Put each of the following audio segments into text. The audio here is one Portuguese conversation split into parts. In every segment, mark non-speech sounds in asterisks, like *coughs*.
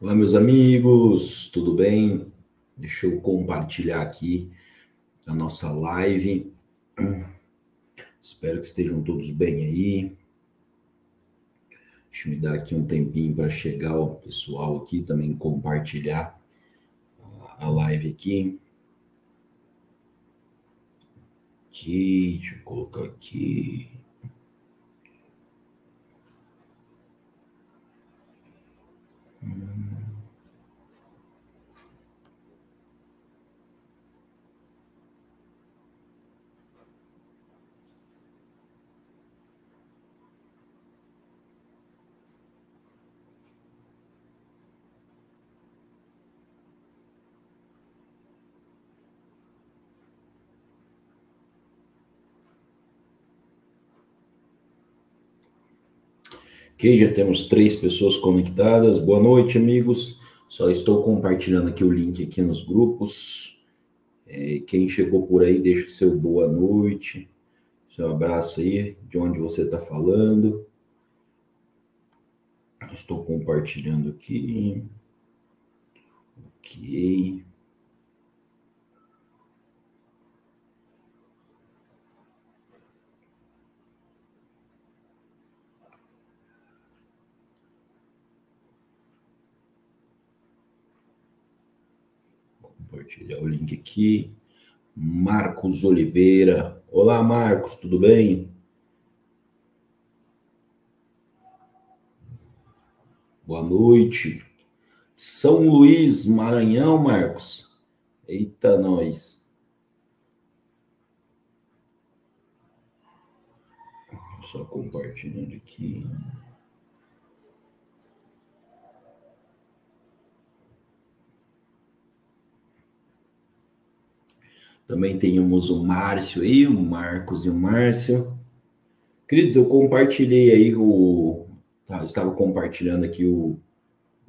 Olá, meus amigos, tudo bem? Deixa eu compartilhar aqui a nossa live. Espero que estejam todos bem aí. Deixa eu me dar aqui um tempinho para chegar o pessoal aqui também compartilhar a live aqui. Aqui, deixa eu colocar aqui. Hum. Ok, já temos três pessoas conectadas. Boa noite, amigos. Só estou compartilhando aqui o link aqui nos grupos. É, quem chegou por aí, deixa o seu boa noite, seu abraço aí, de onde você está falando. Estou compartilhando aqui. Ok. Compartilhar o link aqui. Marcos Oliveira. Olá, Marcos, tudo bem? Boa noite. São Luís, Maranhão, Marcos. Eita, nós. Só compartilhando aqui. Também temos o Márcio aí, o Marcos e o Márcio. Queridos, eu compartilhei aí o. Tá, estava compartilhando aqui o,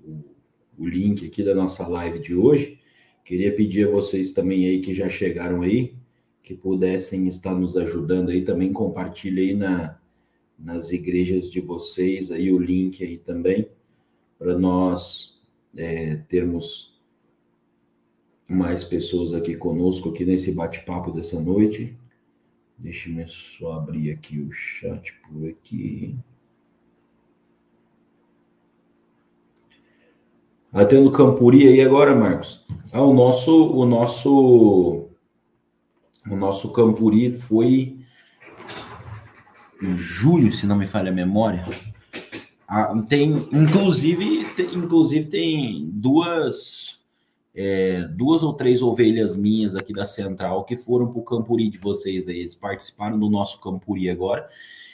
o, o, link aqui da nossa live de hoje. Queria pedir a vocês também aí que já chegaram aí, que pudessem estar nos ajudando aí, também compartilhe aí na, nas igrejas de vocês aí o link aí também, para nós é, termos mais pessoas aqui conosco aqui nesse bate-papo dessa noite. Deixa-me só abrir aqui o chat por aqui. Ah, tendo Campuri aí agora, Marcos. Ah, o nosso, o nosso, o nosso Campuri foi em julho, se não me falha a memória. Ah, tem, inclusive, tem, inclusive tem duas é, duas ou três ovelhas minhas aqui da Central que foram para o Campuri de vocês aí. Eles participaram do nosso Campuri agora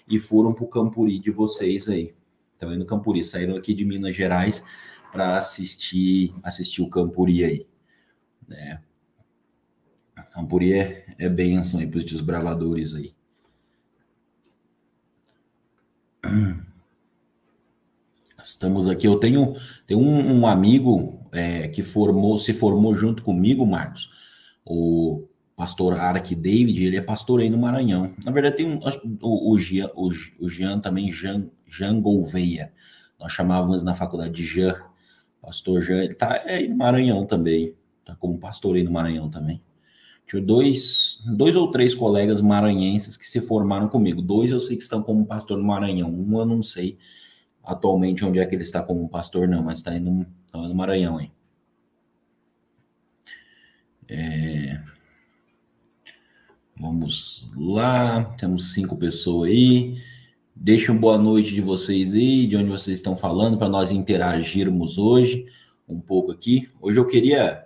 e foram para o Campuri de vocês aí. Também no Campuri, saíram aqui de Minas Gerais para assistir assistir o Campuri aí. Né? Campuri é, é benção aí para os desbravadores aí. Estamos aqui. Eu tenho, tenho um, um amigo é, que formou, se formou junto comigo, Marcos, o pastor Ark David, ele é pastor aí no Maranhão. Na verdade, tem um, o, o, Jean, o, o Jean também, Jean, Jean Gouveia. Nós chamávamos na faculdade de Jean. Pastor Jean, ele tá aí no Maranhão também. Tá como pastor aí no Maranhão também. Tinha dois, dois ou três colegas maranhenses que se formaram comigo. Dois eu sei que estão como pastor no Maranhão. Um eu não sei atualmente onde é que ele está como pastor, não, mas está indo, tá no Maranhão, hein? É... Vamos lá, temos cinco pessoas aí. Deixa uma boa noite de vocês aí, de onde vocês estão falando, para nós interagirmos hoje um pouco aqui. Hoje eu queria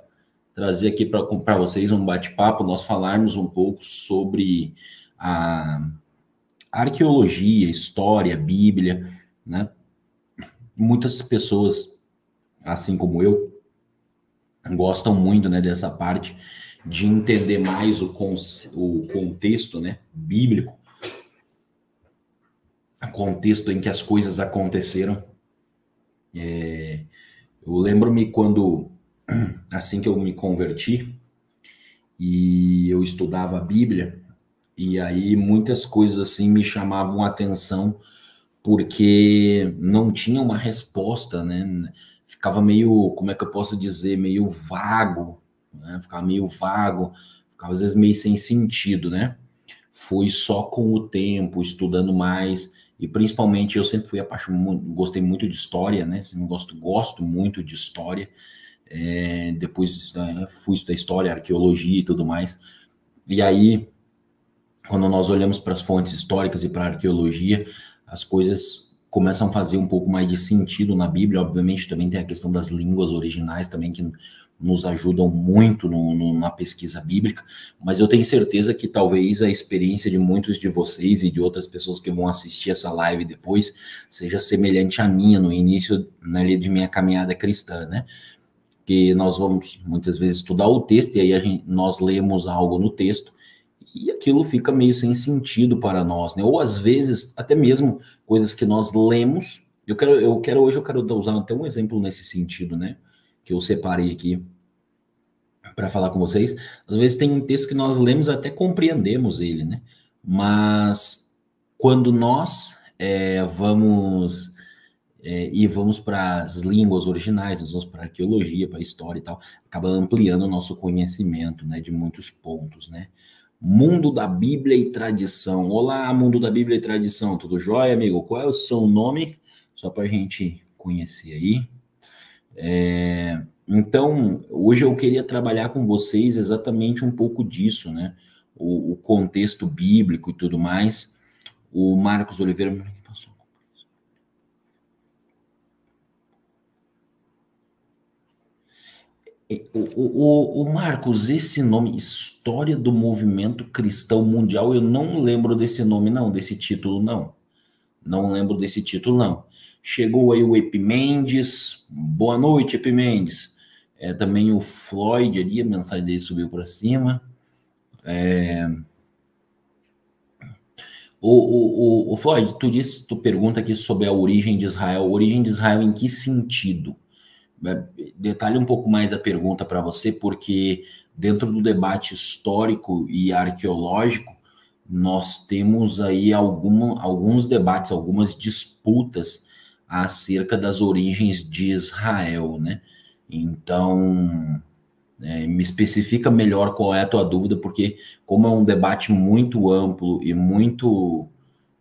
trazer aqui para vocês um bate-papo, nós falarmos um pouco sobre a arqueologia, história, Bíblia, né? Muitas pessoas, assim como eu, gostam muito né, dessa parte de entender mais o, o contexto né, bíblico, o contexto em que as coisas aconteceram. É, eu lembro-me quando, assim que eu me converti, e eu estudava a Bíblia, e aí muitas coisas assim me chamavam a atenção porque não tinha uma resposta, né? ficava meio, como é que eu posso dizer, meio vago, né? Ficava meio vago, ficava às vezes meio sem sentido, né? Foi só com o tempo, estudando mais, e principalmente eu sempre fui apaixonado, gostei muito de história, né? Sempre gosto, gosto muito de história. É, depois né, fui estudar história, arqueologia e tudo mais. E aí, quando nós olhamos para as fontes históricas e para a arqueologia, as coisas começam a fazer um pouco mais de sentido na Bíblia. Obviamente, também tem a questão das línguas originais também que nos ajudam muito no, no, na pesquisa bíblica, mas eu tenho certeza que talvez a experiência de muitos de vocês e de outras pessoas que vão assistir essa live depois seja semelhante à minha no início né, de minha caminhada cristã, né? Que nós vamos muitas vezes estudar o texto e aí gente, nós lemos algo no texto e aquilo fica meio sem sentido para nós, né? Ou às vezes até mesmo coisas que nós lemos. Eu quero, eu quero hoje eu quero usar até um exemplo nesse sentido, né? Que eu separei aqui para falar com vocês. Às vezes tem um texto que nós lemos até compreendemos ele, né? Mas quando nós é, vamos é, e vamos para as línguas originais, nós vamos para arqueologia, para história e tal, acaba ampliando o nosso conhecimento, né, de muitos pontos, né? Mundo da Bíblia e Tradição. Olá, Mundo da Bíblia e Tradição, tudo jóia, amigo? Qual é o seu nome? Só para a gente conhecer aí. É, então, hoje eu queria trabalhar com vocês exatamente um pouco disso, né? O, o contexto bíblico e tudo mais. O Marcos Oliveira O, o, o, Marcos, esse nome, História do Movimento Cristão Mundial, eu não lembro desse nome, não, desse título, não. Não lembro desse título, não. Chegou aí o Epimendes. Boa noite, Epimendes. É, também o Floyd ali, a mensagem dele subiu para cima. É... O, o, o, o, Floyd, tu disse, tu pergunta aqui sobre a origem de Israel. Origem de Israel em que sentido? Detalhe um pouco mais a pergunta para você, porque dentro do debate histórico e arqueológico, nós temos aí alguns debates, algumas disputas acerca das origens de Israel, né? Então, é, me especifica melhor qual é a tua dúvida, porque como é um debate muito amplo e muito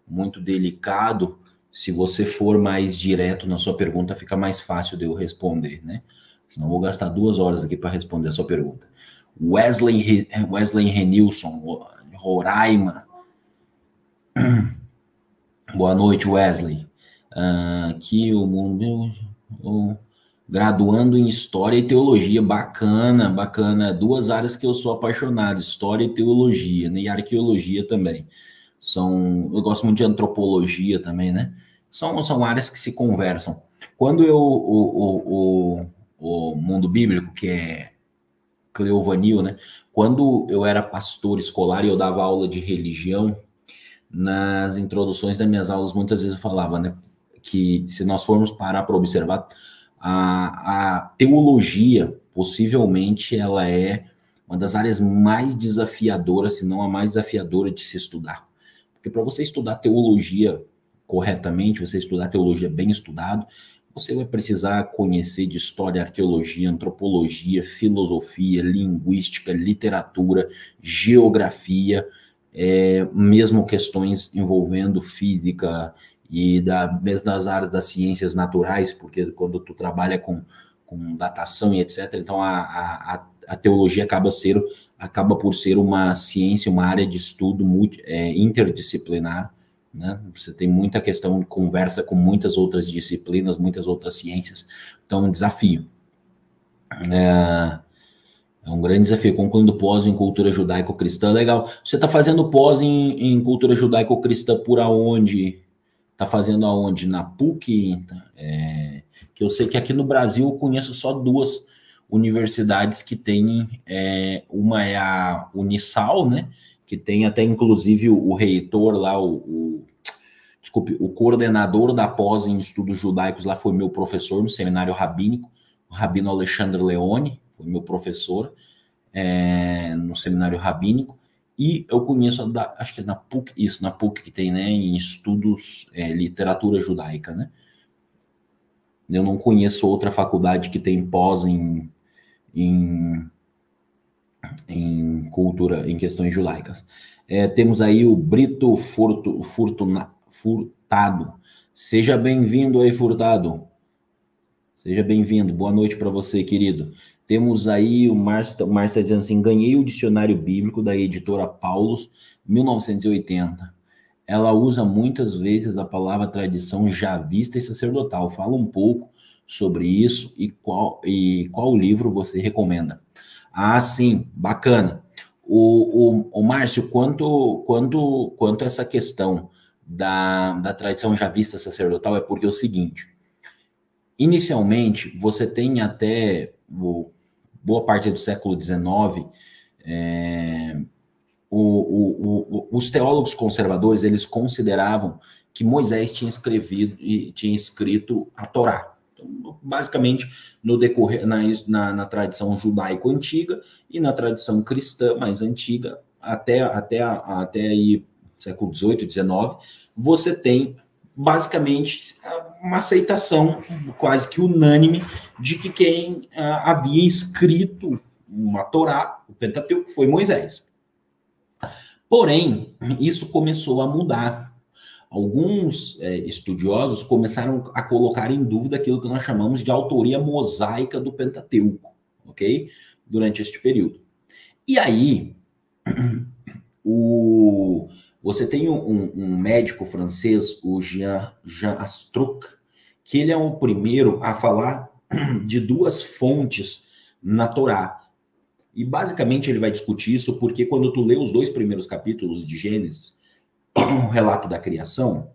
muito delicado, se você for mais direto na sua pergunta, fica mais fácil de eu responder, né? Senão vou gastar duas horas aqui para responder a sua pergunta. Wesley, Wesley Renilson, Roraima. *clears throat* Boa noite, Wesley. Uh, aqui o mundo. Graduando em História e Teologia. Bacana, bacana. Duas áreas que eu sou apaixonado: História e Teologia, né? e Arqueologia também são. Eu gosto muito de antropologia também, né? São, são áreas que se conversam. Quando eu. O, o, o, o mundo bíblico, que é Cleovanil, né? Quando eu era pastor escolar e eu dava aula de religião, nas introduções das minhas aulas, muitas vezes eu falava, né? Que se nós formos parar para observar, a, a teologia, possivelmente, ela é uma das áreas mais desafiadoras, se não a mais desafiadora de se estudar. Porque para você estudar teologia corretamente, você estudar teologia bem estudado, você vai precisar conhecer de história, arqueologia, antropologia, filosofia, linguística, literatura, geografia, é, mesmo questões envolvendo física e da, mesmo das áreas das ciências naturais, porque quando tu trabalha com, com datação e etc., então a, a, a teologia acaba, ser, acaba por ser uma ciência, uma área de estudo multi, é, interdisciplinar, né? Você tem muita questão, conversa com muitas outras disciplinas, muitas outras ciências, então é um desafio. É, é um grande desafio. Concluindo pós em cultura judaico-cristã, legal. Você está fazendo pós em, em cultura judaico-cristã por aonde? Está fazendo aonde? Na PUC? É, que eu sei que aqui no Brasil eu conheço só duas universidades que têm, é, uma é a Unisal, né? Que tem até inclusive o, o reitor lá, o, o, desculpe, o coordenador da pós em estudos judaicos lá foi meu professor no seminário rabínico, o Rabino Alexandre Leone, foi meu professor é, no seminário rabínico. E eu conheço, da, acho que é na PUC, isso, na PUC que tem, né, em estudos, é, literatura judaica, né? Eu não conheço outra faculdade que tem pós em, em, em cultura, em questões judaicas. É, temos aí o Brito Furto, Furtado. Seja bem-vindo aí, Furtado. Seja bem-vindo. Boa noite para você, querido. Temos aí o Márcio, dizendo assim: ganhei o dicionário bíblico da editora Paulus, 1980. Ela usa muitas vezes a palavra tradição javista e sacerdotal. Fala um pouco sobre isso e qual, e qual livro você recomenda. Ah, sim, bacana. O, o, o Márcio, quanto, quanto, quanto essa questão da, da tradição javista sacerdotal, é porque é o seguinte: inicialmente, você tem até o, boa parte do século XIX, é, os teólogos conservadores eles consideravam que Moisés tinha escrevido tinha escrito a Torá. Basicamente, no decorrer na, na, na tradição judaico antiga e na tradição cristã mais antiga, até, até, até aí, século XVIII, XIX, você tem basicamente uma aceitação quase que unânime de que quem ah, havia escrito uma Torá, o Pentateuco, foi Moisés. Porém, isso começou a mudar. Alguns é, estudiosos começaram a colocar em dúvida aquilo que nós chamamos de autoria mosaica do Pentateuco, ok? Durante este período. E aí, *clears throat* o, você tem um, um, médico francês, o Jean, Jean Astruc, que ele é o primeiro a falar *clears throat* de duas fontes na Torá. E basicamente ele vai discutir isso porque quando tu lê os dois primeiros capítulos de Gênesis, o *clears throat* relato da criação,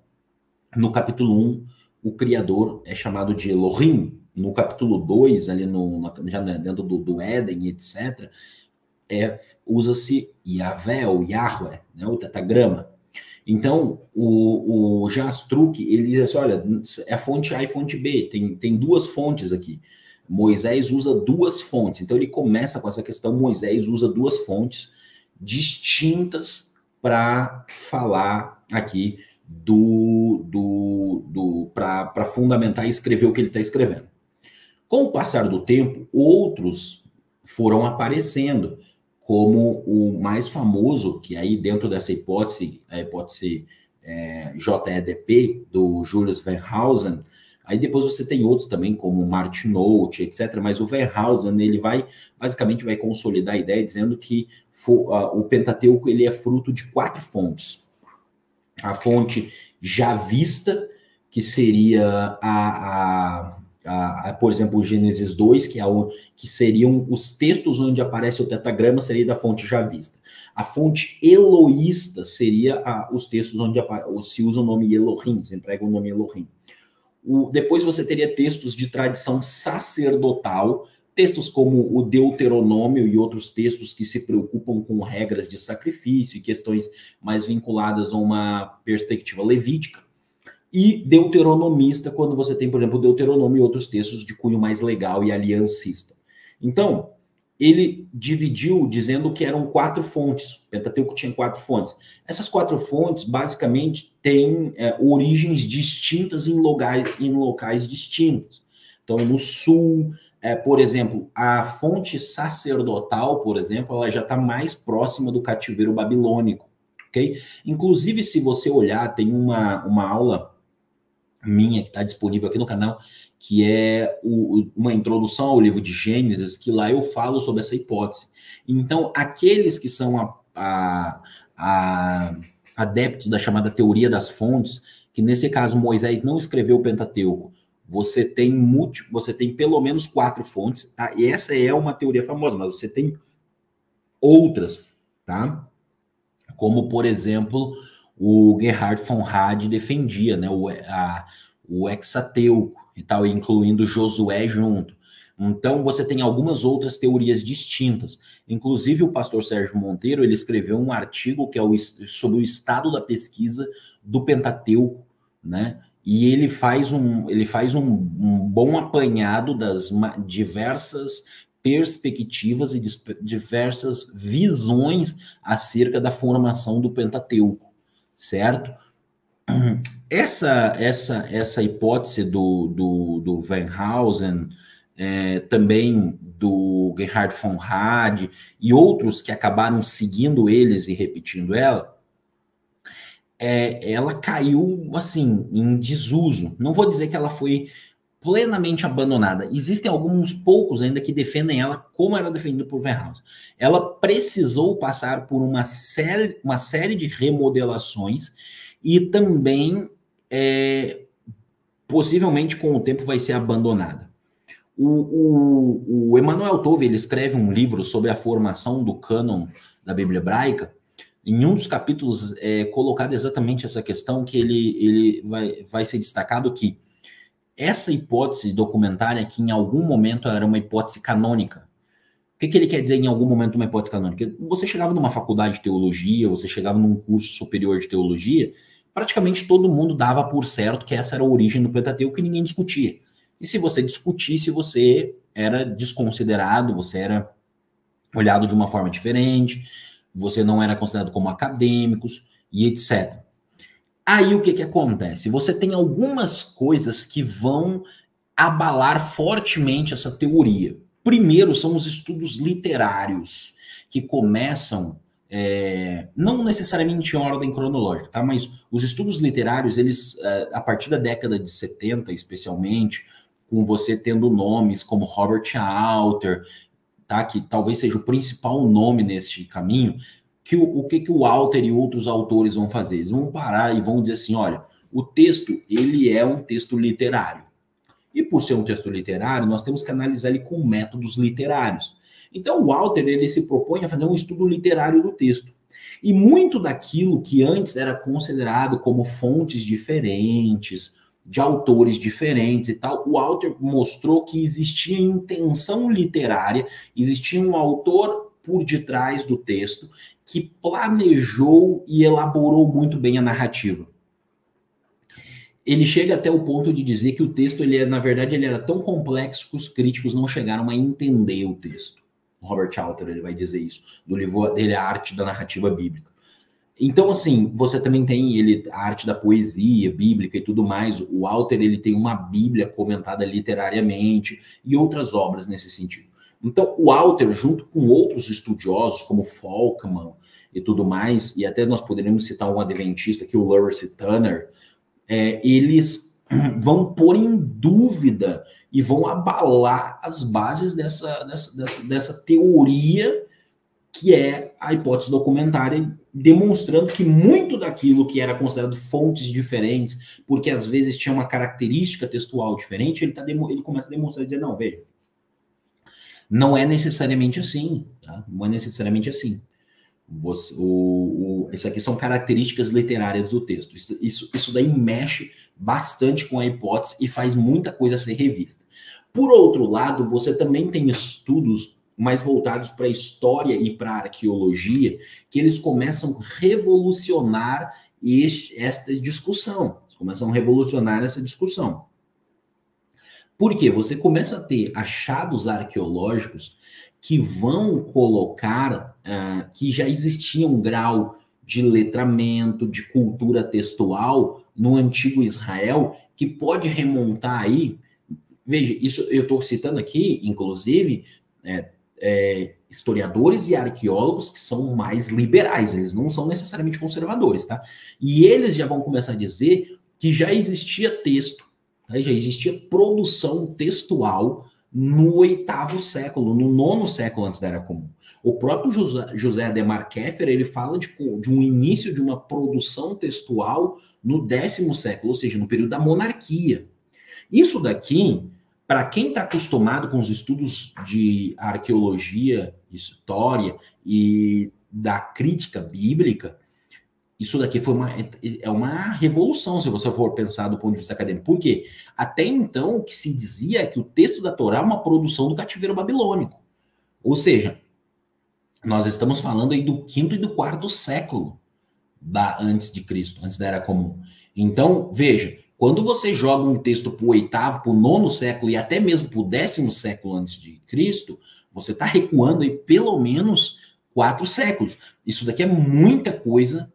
no capítulo 1, o Criador é chamado de Elohim. No capítulo 2, ali no, já dentro do, do Éden, etc., é, usa-se Yahvé ou Yahweh, né, o tetagrama. Então, o, o Jastruc, ele diz assim, olha, é fonte A e fonte B, tem, tem duas fontes aqui. Moisés usa duas fontes. Então, ele começa com essa questão, Moisés usa duas fontes distintas para falar aqui do, do, do para fundamentar e escrever o que ele está escrevendo. Com o passar do tempo, outros foram aparecendo como o mais famoso, que aí dentro dessa hipótese, a hipótese é, JEDP, do Julius Verhausen, aí depois você tem outros também, como Martin Note, etc., mas o Verhausen, ele vai, basicamente vai consolidar a ideia dizendo que o Pentateuco, ele é fruto de quatro fontes. A fonte já vista, que seria a, a a, a, por exemplo, o Gênesis 2, que, é o, que seriam os textos onde aparece o tetragrama, seria da fonte já vista. A fonte eloísta seria a, os textos onde se usa o nome Elohim, se emprega o nome Elohim. O, depois você teria textos de tradição sacerdotal, textos como o Deuteronômio e outros textos que se preocupam com regras de sacrifício e questões mais vinculadas a uma perspectiva levítica e deuteronomista, quando você tem, por exemplo, Deuteronômio e outros textos de cunho mais legal e aliancista. Então, ele dividiu dizendo que eram quatro fontes. O Pentateuco tinha quatro fontes. Essas quatro fontes, basicamente, têm é, origens distintas em locais, em locais distintos. Então, no sul, é, por exemplo, a fonte sacerdotal, por exemplo, ela já está mais próxima do cativeiro babilônico. ok? Inclusive, se você olhar, tem uma, uma aula minha que está disponível aqui no canal, que é o, uma introdução ao livro de Gênesis, que lá eu falo sobre essa hipótese. Então, aqueles que são a, a, a, adeptos da chamada teoria das fontes, que nesse caso Moisés não escreveu o Pentateuco, você tem múltiplo, você tem pelo menos quatro fontes, tá? E essa é uma teoria famosa, mas você tem outras, tá? Como, por exemplo, o Gerhard von Rad defendia, né, o, a, o hexateuco e tal, incluindo Josué junto. Então, você tem algumas outras teorias distintas. Inclusive, o pastor Sérgio Monteiro, ele escreveu um artigo que é o, sobre o estado da pesquisa do Pentateuco, né? E ele faz um, ele faz um, um bom apanhado das diversas perspectivas e diversas visões acerca da formação do Pentateuco certo? Essa, essa, essa hipótese do, do, do Van Hausen, é, também do Gerhard von Rad e outros que acabaram seguindo eles e repetindo ela, é, ela caiu assim em desuso. Não vou dizer que ela foi plenamente abandonada. Existem alguns poucos ainda que defendem ela como era defendida por Verhoeven. Ela precisou passar por uma série, uma série de remodelações e também é, possivelmente com o tempo vai ser abandonada. O, o, o Emmanuel Tove ele escreve um livro sobre a formação do cânon da Bíblia hebraica. Em um dos capítulos é colocado exatamente essa questão que ele, ele vai, vai ser destacado que essa hipótese documentária que em algum momento era uma hipótese canônica. O que, que ele quer dizer em algum momento uma hipótese canônica? Você chegava numa faculdade de teologia, você chegava num curso superior de teologia, praticamente todo mundo dava por certo que essa era a origem do Pentateuco e ninguém discutia. E se você discutisse, você era desconsiderado, você era olhado de uma forma diferente, você não era considerado como acadêmicos e etc. Aí o que, que acontece? Você tem algumas coisas que vão abalar fortemente essa teoria. Primeiro são os estudos literários, que começam é, não necessariamente em ordem cronológica, tá? Mas os estudos literários, eles, é, a partir da década de 70, especialmente, com você tendo nomes como Robert Alter, tá? Que talvez seja o principal nome neste caminho, que o, o que, que o Alter e outros autores vão fazer? Eles vão parar e vão dizer assim: olha, o texto ele é um texto literário. E por ser um texto literário, nós temos que analisar ele com métodos literários. Então, o Walter ele se propõe a fazer um estudo literário do texto. E muito daquilo que antes era considerado como fontes diferentes, de autores diferentes e tal, o Walter mostrou que existia intenção literária, existia um autor por detrás do texto que planejou e elaborou muito bem a narrativa. Ele chega até o ponto de dizer que o texto, ele é, na verdade, ele era tão complexo que os críticos não chegaram a entender o texto. Robert Alter ele vai dizer isso do livro dele A Arte da Narrativa Bíblica. Então, assim, você também tem ele a arte da poesia bíblica e tudo mais. O Alter ele tem uma Bíblia comentada literariamente e outras obras nesse sentido. Então, o Alter, junto com outros estudiosos, como Falkman e tudo mais, e até nós poderíamos citar um adventista, que o Lawrence Tanner, é, eles *clears throat* vão pôr em dúvida e vão abalar as bases dessa, dessa, dessa, dessa teoria que é a hipótese documentária, demonstrando que muito daquilo que era considerado fontes diferentes, porque às vezes tinha uma característica textual diferente, ele, tá, ele começa a demonstrar e dizer, não, veja, não é necessariamente assim, tá? Não é necessariamente assim. Você, o, o, isso aqui são características literárias do texto. Isso, isso, isso daí mexe bastante com a hipótese e faz muita coisa ser revista. Por outro lado, você também tem estudos mais voltados para a história e para a arqueologia, que eles começam a revolucionar este, esta discussão, começam a revolucionar essa discussão. Porque você começa a ter achados arqueológicos que vão colocar uh, que já existia um grau de letramento, de cultura textual no antigo Israel, que pode remontar aí. Veja, isso eu estou citando aqui, inclusive, é, é, historiadores e arqueólogos que são mais liberais, eles não são necessariamente conservadores, tá? E eles já vão começar a dizer que já existia texto Tá? Já existia produção textual no oitavo século, no nono século antes da Era Comum. O próprio José, José Ademar Keffer, ele fala de, de um início de uma produção textual no décimo século, ou seja, no período da monarquia. Isso daqui, para quem está acostumado com os estudos de arqueologia, história e da crítica bíblica, isso daqui foi uma, é uma revolução, se você for pensar do ponto de vista acadêmico. Por quê? Até então, o que se dizia é que o texto da Torá é uma produção do cativeiro babilônico. Ou seja, nós estamos falando aí do quinto e do quarto século da, antes de Cristo, antes da Era Comum. Então, veja, quando você joga um texto para o oitavo, para o nono século e até mesmo para o décimo século antes de Cristo, você está recuando aí pelo menos quatro séculos. Isso daqui é muita coisa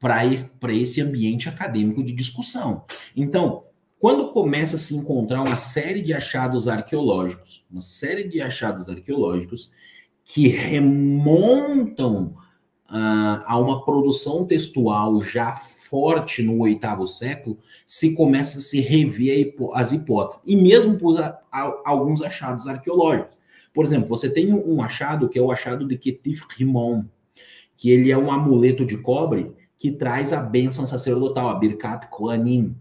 para esse ambiente acadêmico de discussão. Então, quando começa a se encontrar uma série de achados arqueológicos, uma série de achados arqueológicos que remontam uh, a uma produção textual já forte no oitavo século, se começa a se rever as hipóteses, e mesmo por alguns achados arqueológicos. Por exemplo, você tem um achado que é o achado de Ketif Rimon, que ele é um amuleto de cobre que traz a bênção sacerdotal, a Birkat Kohanim,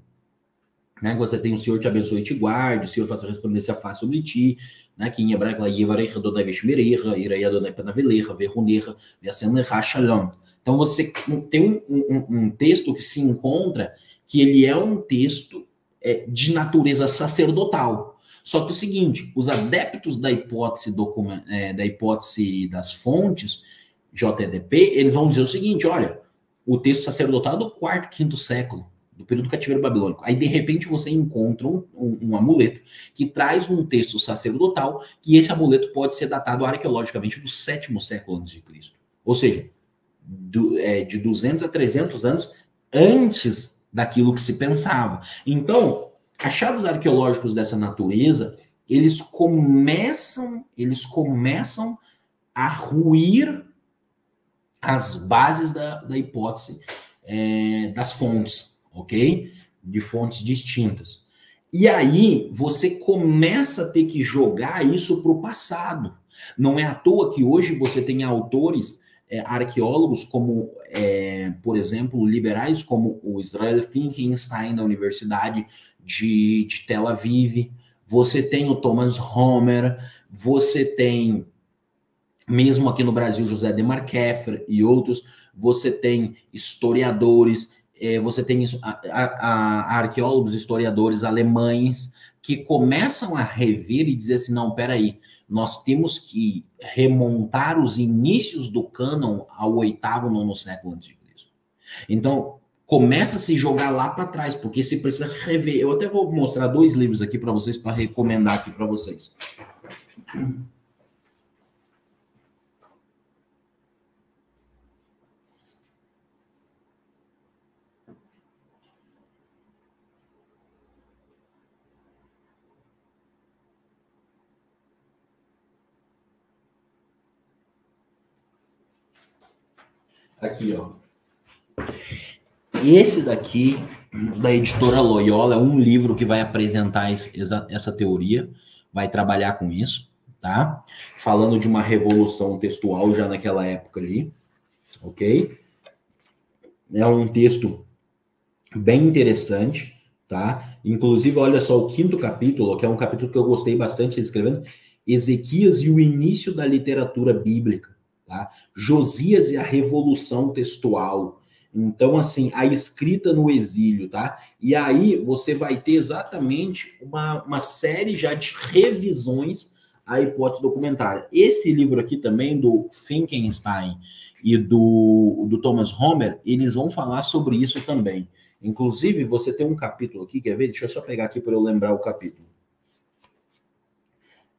né? Você tem o Senhor te abençoe e te guarde, o Senhor faça resplandecesse a face sobre ti, né? Que em hebraico é Yevarecha Donai Veshmerecha, Ireia Donai Penavelecha, Verrunecha, Veasenecha Shalom. Então você tem um, um, um, texto que se encontra que ele é um texto é, de natureza sacerdotal. Só que o seguinte, os adeptos da hipótese, é, da hipótese das fontes, JDP, eles vão dizer o seguinte, olha, o texto sacerdotal do quarto, quinto século do período do cativeiro babilônico. Aí, de repente, você encontra um, um, um, amuleto que traz um texto sacerdotal, que esse amuleto pode ser datado arqueologicamente do sétimo século antes de Cristo. Ou seja, do, é, de 200 a 300 anos antes daquilo que se pensava. Então, achados arqueológicos dessa natureza, eles começam, eles começam a ruir as bases da, da hipótese é, das fontes ok? De fontes distintas. E aí você começa a ter que jogar isso para o passado. Não é à toa que hoje você tem autores, é, arqueólogos, como, é, por exemplo, liberais, como o Israel Finkelstein, da Universidade de, de Tel Aviv. Você tem o Thomas Homer, você tem, mesmo aqui no Brasil, José de Marquefer e outros, você tem historiadores, é, você tem a, a, a, arqueólogos, historiadores alemães que começam a rever e dizer assim, não, peraí, nós temos que remontar os inícios do cânon ao oitavo, nono século antes de Cristo. Então, começa a se jogar lá para trás, porque se precisa rever. Eu até vou mostrar dois livros aqui para vocês, para recomendar aqui para vocês. Aqui, ó. Esse daqui, da editora Loyola, é um livro que vai apresentar essa, teoria, vai trabalhar com isso, tá? Falando de uma revolução textual já naquela época ali, ok? É um texto bem interessante, tá? Inclusive, olha só o quinto capítulo, que é um capítulo que eu gostei bastante escrevendo, Ezequias e o início da literatura bíblica. Tá? Josias e a revolução textual. Então, assim, a escrita no exílio, tá? E aí você vai ter exatamente uma, uma série já de revisões à hipótese documentária. Esse livro aqui também, do Finkenstein e do, do Thomas Homer, eles vão falar sobre isso também. Inclusive, você tem um capítulo aqui, quer ver? Deixa eu só pegar aqui para eu lembrar o capítulo.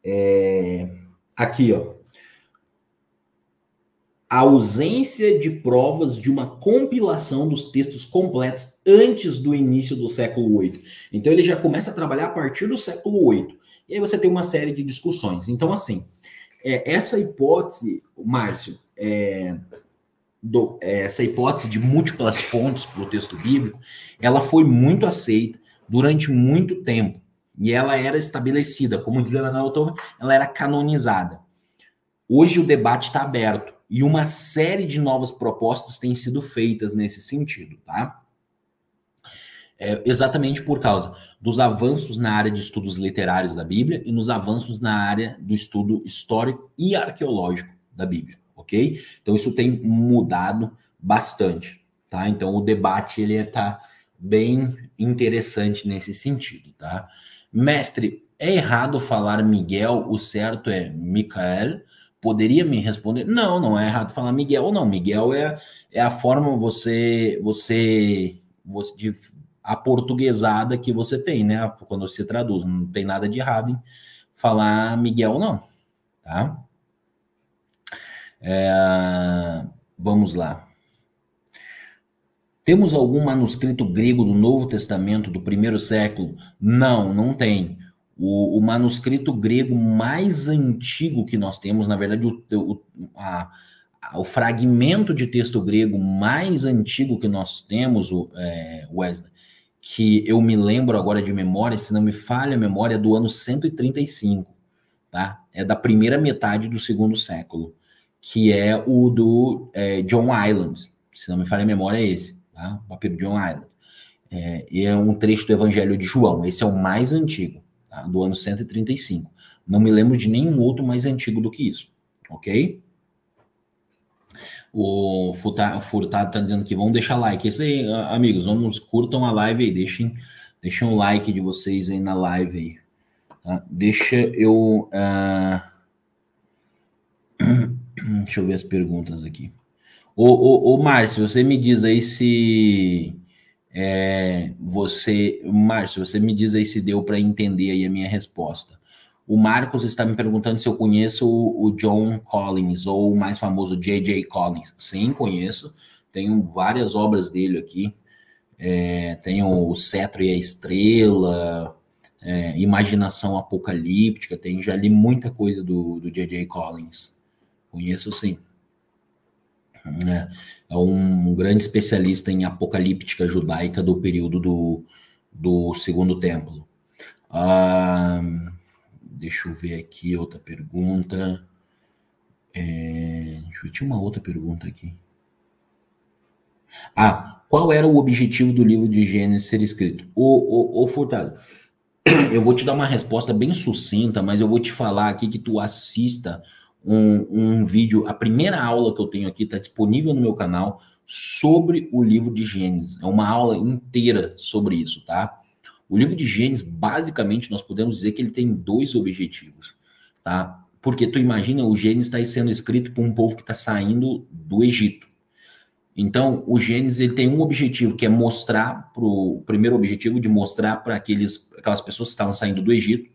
É... Aqui, ó a ausência de provas de uma compilação dos textos completos antes do início do século VIII. Então ele já começa a trabalhar a partir do século VIII. E aí você tem uma série de discussões. Então, assim, é, essa hipótese, Márcio, é, do, é, essa hipótese de múltiplas fontes para o texto bíblico, ela foi muito aceita durante muito tempo. E ela era estabelecida, como diz Leonardo ela era canonizada. Hoje o debate está aberto e uma série de novas propostas têm sido feitas nesse sentido, tá? É exatamente por causa dos avanços na área de estudos literários da Bíblia e nos avanços na área do estudo histórico e arqueológico da Bíblia, ok? Então isso tem mudado bastante, tá? Então o debate ele está bem interessante nesse sentido, tá? Mestre, é errado falar Miguel, o certo é Micael, poderia me responder? Não, não é errado falar Miguel ou não. Miguel é, é a forma você você você de, a portuguesada que você tem, né? Quando você traduz, não tem nada de errado em falar Miguel não, tá? É, vamos lá. Temos algum manuscrito grego do Novo Testamento do primeiro século? Não, não tem. O, o manuscrito grego mais antigo que nós temos, na verdade, o, o, a, o fragmento de texto grego mais antigo que nós temos, o, é, Wesley, que eu me lembro agora de memória, se não me falha a memória, é do ano 135, tá? É da primeira metade do segundo século, que é o do é, John Island, se não me falha a memória, é esse tá? o papiro John Island. É, e é um trecho do Evangelho de João. Esse é o mais antigo? Do ano 135. Não me lembro de nenhum outro mais antigo do que isso, ok? O Furtado está dizendo que vão deixar like. Isso aí, amigos, vamos, curtam a live aí, deixem, deixem um like de vocês aí na live aí. Tá? Deixa eu. Uh... *clears throat* Deixa eu ver as perguntas aqui. Ô, ô Márcio, você me diz aí se é, você, Márcio, você me diz aí se deu para entender aí a minha resposta. O Marcos está me perguntando se eu conheço o, o John Collins ou o mais famoso J.J. Collins. Sim, conheço. Tenho várias obras dele aqui. É, tenho o Cetro e a Estrela, é, Imaginação Apocalíptica. Tenho, já li muita coisa do J.J. Collins. Conheço sim né? É um grande especialista em apocalíptica judaica do período do, do Segundo Templo. Ah, deixa eu ver aqui outra pergunta. É, eu tinha uma outra pergunta aqui. Ah, qual era o objetivo do livro de Gênesis ser escrito? O, o Furtado, *clears throat* eu vou te dar uma resposta bem sucinta, mas eu vou te falar aqui que tu assista um, um vídeo, a primeira aula que eu tenho aqui está disponível no meu canal sobre o livro de Gênesis. É uma aula inteira sobre isso, tá? O livro de Gênesis, basicamente, nós podemos dizer que ele tem dois objetivos, tá? Porque tu imagina, o Gênesis está sendo escrito por um povo que está saindo do Egito. Então, o Gênesis ele tem um objetivo que é mostrar para o primeiro objetivo de mostrar para aqueles aquelas pessoas que estavam saindo do Egito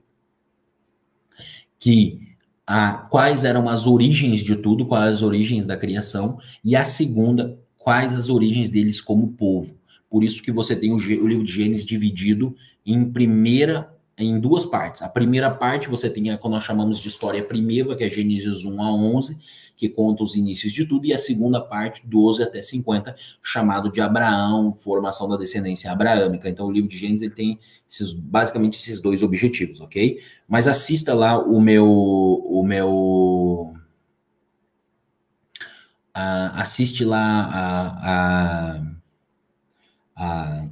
que a quais eram as origens de tudo, quais as origens da criação, e a segunda, quais as origens deles como povo. Por isso que você tem o, livro de Gênesis dividido em primeira em duas partes. A primeira parte você tem a que nós chamamos de história primeva, que é Gênesis 1 a 11, que conta os inícios de tudo, e a segunda parte, 12 até 50, chamado de Abraão, formação da descendência abraâmica. Então o livro de Gênesis ele tem esses, basicamente esses dois objetivos, ok? Mas assista lá o meu o meu uh, assiste lá a, a, a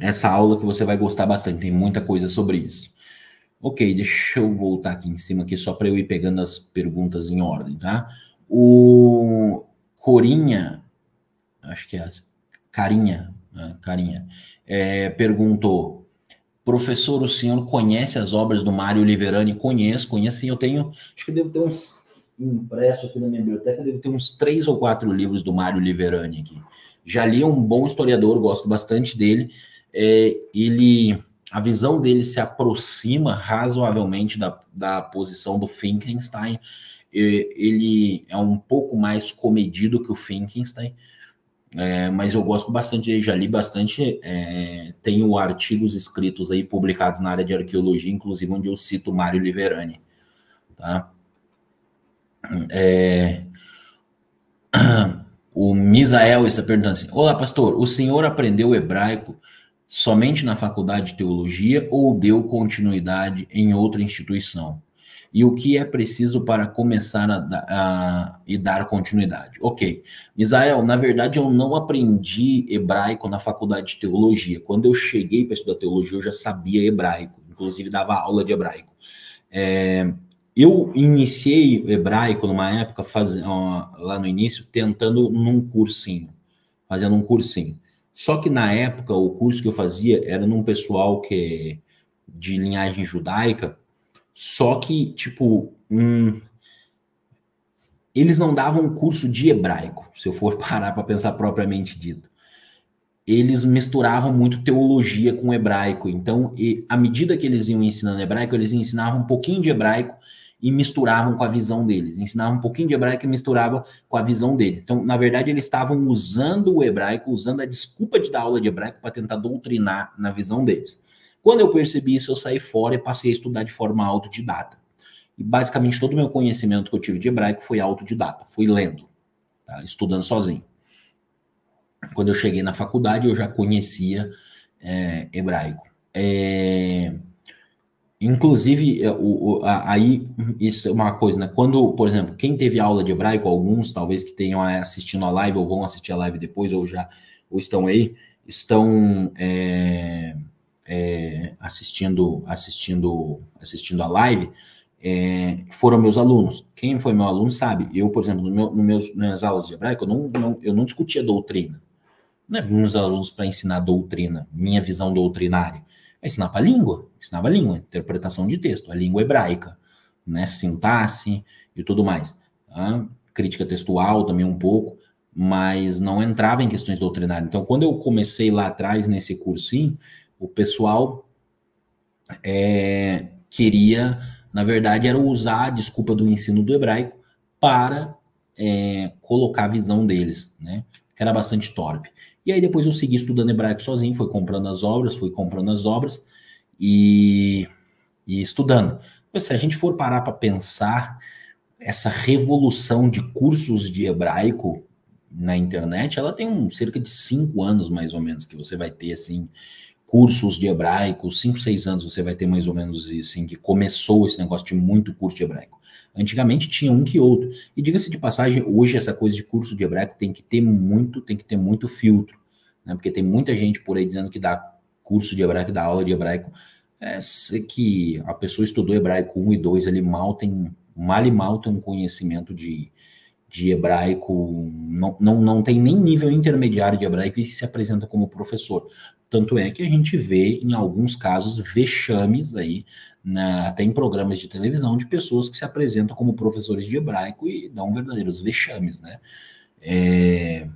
essa aula que você vai gostar bastante, tem muita coisa sobre isso. Ok, deixa eu voltar aqui em cima aqui só para eu ir pegando as perguntas em ordem, tá? O Corinha, acho que é Carinha, né? Carinha, é, perguntou, professor, o senhor conhece as obras do Mário Liverani? Conheço, conheço sim, eu tenho, acho que devo ter uns impresso aqui na minha biblioteca, devo ter uns três ou quatro livros do Mário Liverani aqui. Já li, é um bom historiador, gosto bastante dele. É, ele, a visão dele se aproxima razoavelmente da, da posição do Finkenstein. ele é um pouco mais comedido que o Finkenstein, é, mas eu gosto bastante, já li bastante. É, tenho artigos escritos aí publicados na área de arqueologia, inclusive onde eu cito Mário Liverani. Tá? É, o Misael está perguntando assim: Olá, pastor, o senhor aprendeu hebraico somente na faculdade de teologia ou deu continuidade em outra instituição? E o que é preciso para começar a, a, e dar continuidade? Ok. Misael, na verdade, eu não aprendi hebraico na faculdade de teologia. Quando eu cheguei para estudar teologia, eu já sabia hebraico, inclusive dava aula de hebraico. É, eu iniciei hebraico numa época, faz, ó, lá no início, tentando num cursinho, fazendo um cursinho. Só que na época, o curso que eu fazia era num pessoal que de linhagem judaica, só que, tipo, um, eles não davam curso de hebraico, *laughs* se eu for *laughs* parar para pensar propriamente dito. Eles misturavam muito teologia com hebraico. Então, e, à medida que eles iam ensinando hebraico, eles ensinavam um pouquinho de hebraico e misturavam com a visão deles. Ensinavam um pouquinho de hebraico e misturavam com a visão deles. Então, na verdade, eles estavam usando o hebraico, usando a desculpa de dar aula de hebraico para tentar doutrinar na visão deles. Quando eu percebi isso, eu saí fora e passei a estudar de forma autodidata. E basicamente todo o meu conhecimento que eu tive de hebraico foi autodidata, foi lendo, tá? estudando sozinho. Quando eu cheguei na faculdade, eu já conhecia é, hebraico. É, inclusive, é, o, o, aí, isso é uma coisa, né? Quando, por exemplo, quem teve aula de hebraico, alguns talvez que tenham assistindo a live ou vão assistir a live depois, ou já ou estão aí, estão. É, é, assistindo, assistindo, assistindo a live, é, foram meus alunos. Quem foi meu aluno sabe. Eu, por exemplo, no meu, no meus, nas minhas aulas de hebraico, eu não, não, eu não discutia doutrina. Não é meus alunos para ensinar doutrina, minha visão doutrinária. Ensinar para a língua, ensinava a língua, interpretação de texto, a língua hebraica, né, sintaxe e tudo mais. Tá? Crítica textual também um pouco, mas não entrava em questões doutrinárias. Então, quando eu comecei lá atrás nesse cursinho, o pessoal é, queria, na verdade, era usar a desculpa do ensino do hebraico para é, colocar a visão deles, né? Que era bastante torpe. E aí depois eu segui estudando hebraico sozinho, fui comprando as obras, fui comprando as obras e, e estudando. Mas se a gente for parar para pensar, essa revolução de cursos de hebraico na internet, ela tem um, cerca de cinco anos mais ou menos que você vai ter assim cursos de hebraico, 5, 6 anos você vai ter mais ou menos isso, assim, que começou esse negócio de muito curso de hebraico. Antigamente tinha um que outro. E diga-se de passagem, hoje essa coisa de curso de hebraico tem que ter muito, tem que ter muito filtro, né? Porque tem muita gente por aí dizendo que dá curso de hebraico, dá aula de hebraico, é que a pessoa estudou hebraico 1 e 2 ali mal tem, mal e mal tem um conhecimento de, de hebraico, não, não, não tem nem nível intermediário de hebraico e se apresenta como professor. Tanto é que a gente vê, em alguns casos, vexames aí, na, até em programas de televisão, de pessoas que se apresentam como professores de hebraico e dão verdadeiros vexames, né? É...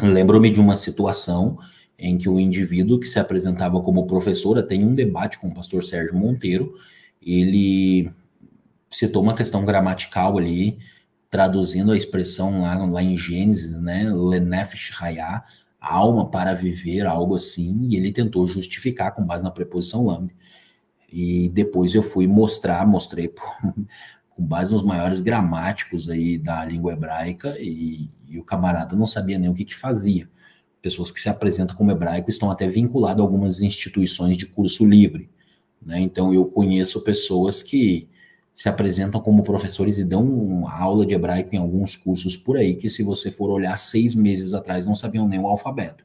Lembro-me de uma situação em que o indivíduo que se apresentava como professora tem um debate com o pastor Sérgio Monteiro, ele citou uma questão gramatical ali, traduzindo a expressão lá, lá em Gênesis, né, Lenefesh Hayah, alma para viver, algo assim, e ele tentou justificar com base na preposição lambda. E depois eu fui mostrar, mostrei *laughs* com base nos maiores gramáticos aí da língua hebraica, e, e o camarada não sabia nem o que, que fazia. Pessoas que se apresentam como hebraico estão até vinculadas a algumas instituições de curso livre. Né? Então eu conheço pessoas que se apresentam como professores e dão aula de hebraico em alguns cursos por aí, que se você for olhar seis meses atrás não sabiam nem o alfabeto.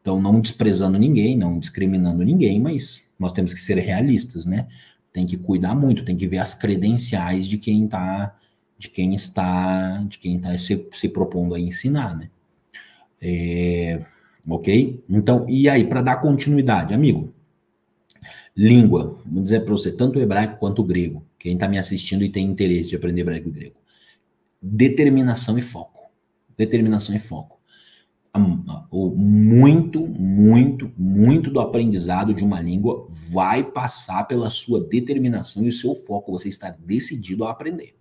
Então, não desprezando ninguém, não discriminando ninguém, mas nós temos que ser realistas, né? Tem que cuidar muito, tem que ver as credenciais de quem tá, de quem está, de quem está se, se propondo a ensinar, né? É, ok? Então, e aí, para dar continuidade, amigo, língua, vamos dizer para você, tanto o hebraico quanto o grego quem está me assistindo e tem interesse de aprender hebraico e grego. Determinação e foco. Determinação e foco. Muito, muito, muito do aprendizado de uma língua vai passar pela sua determinação e o seu foco. Você está decidido a aprender.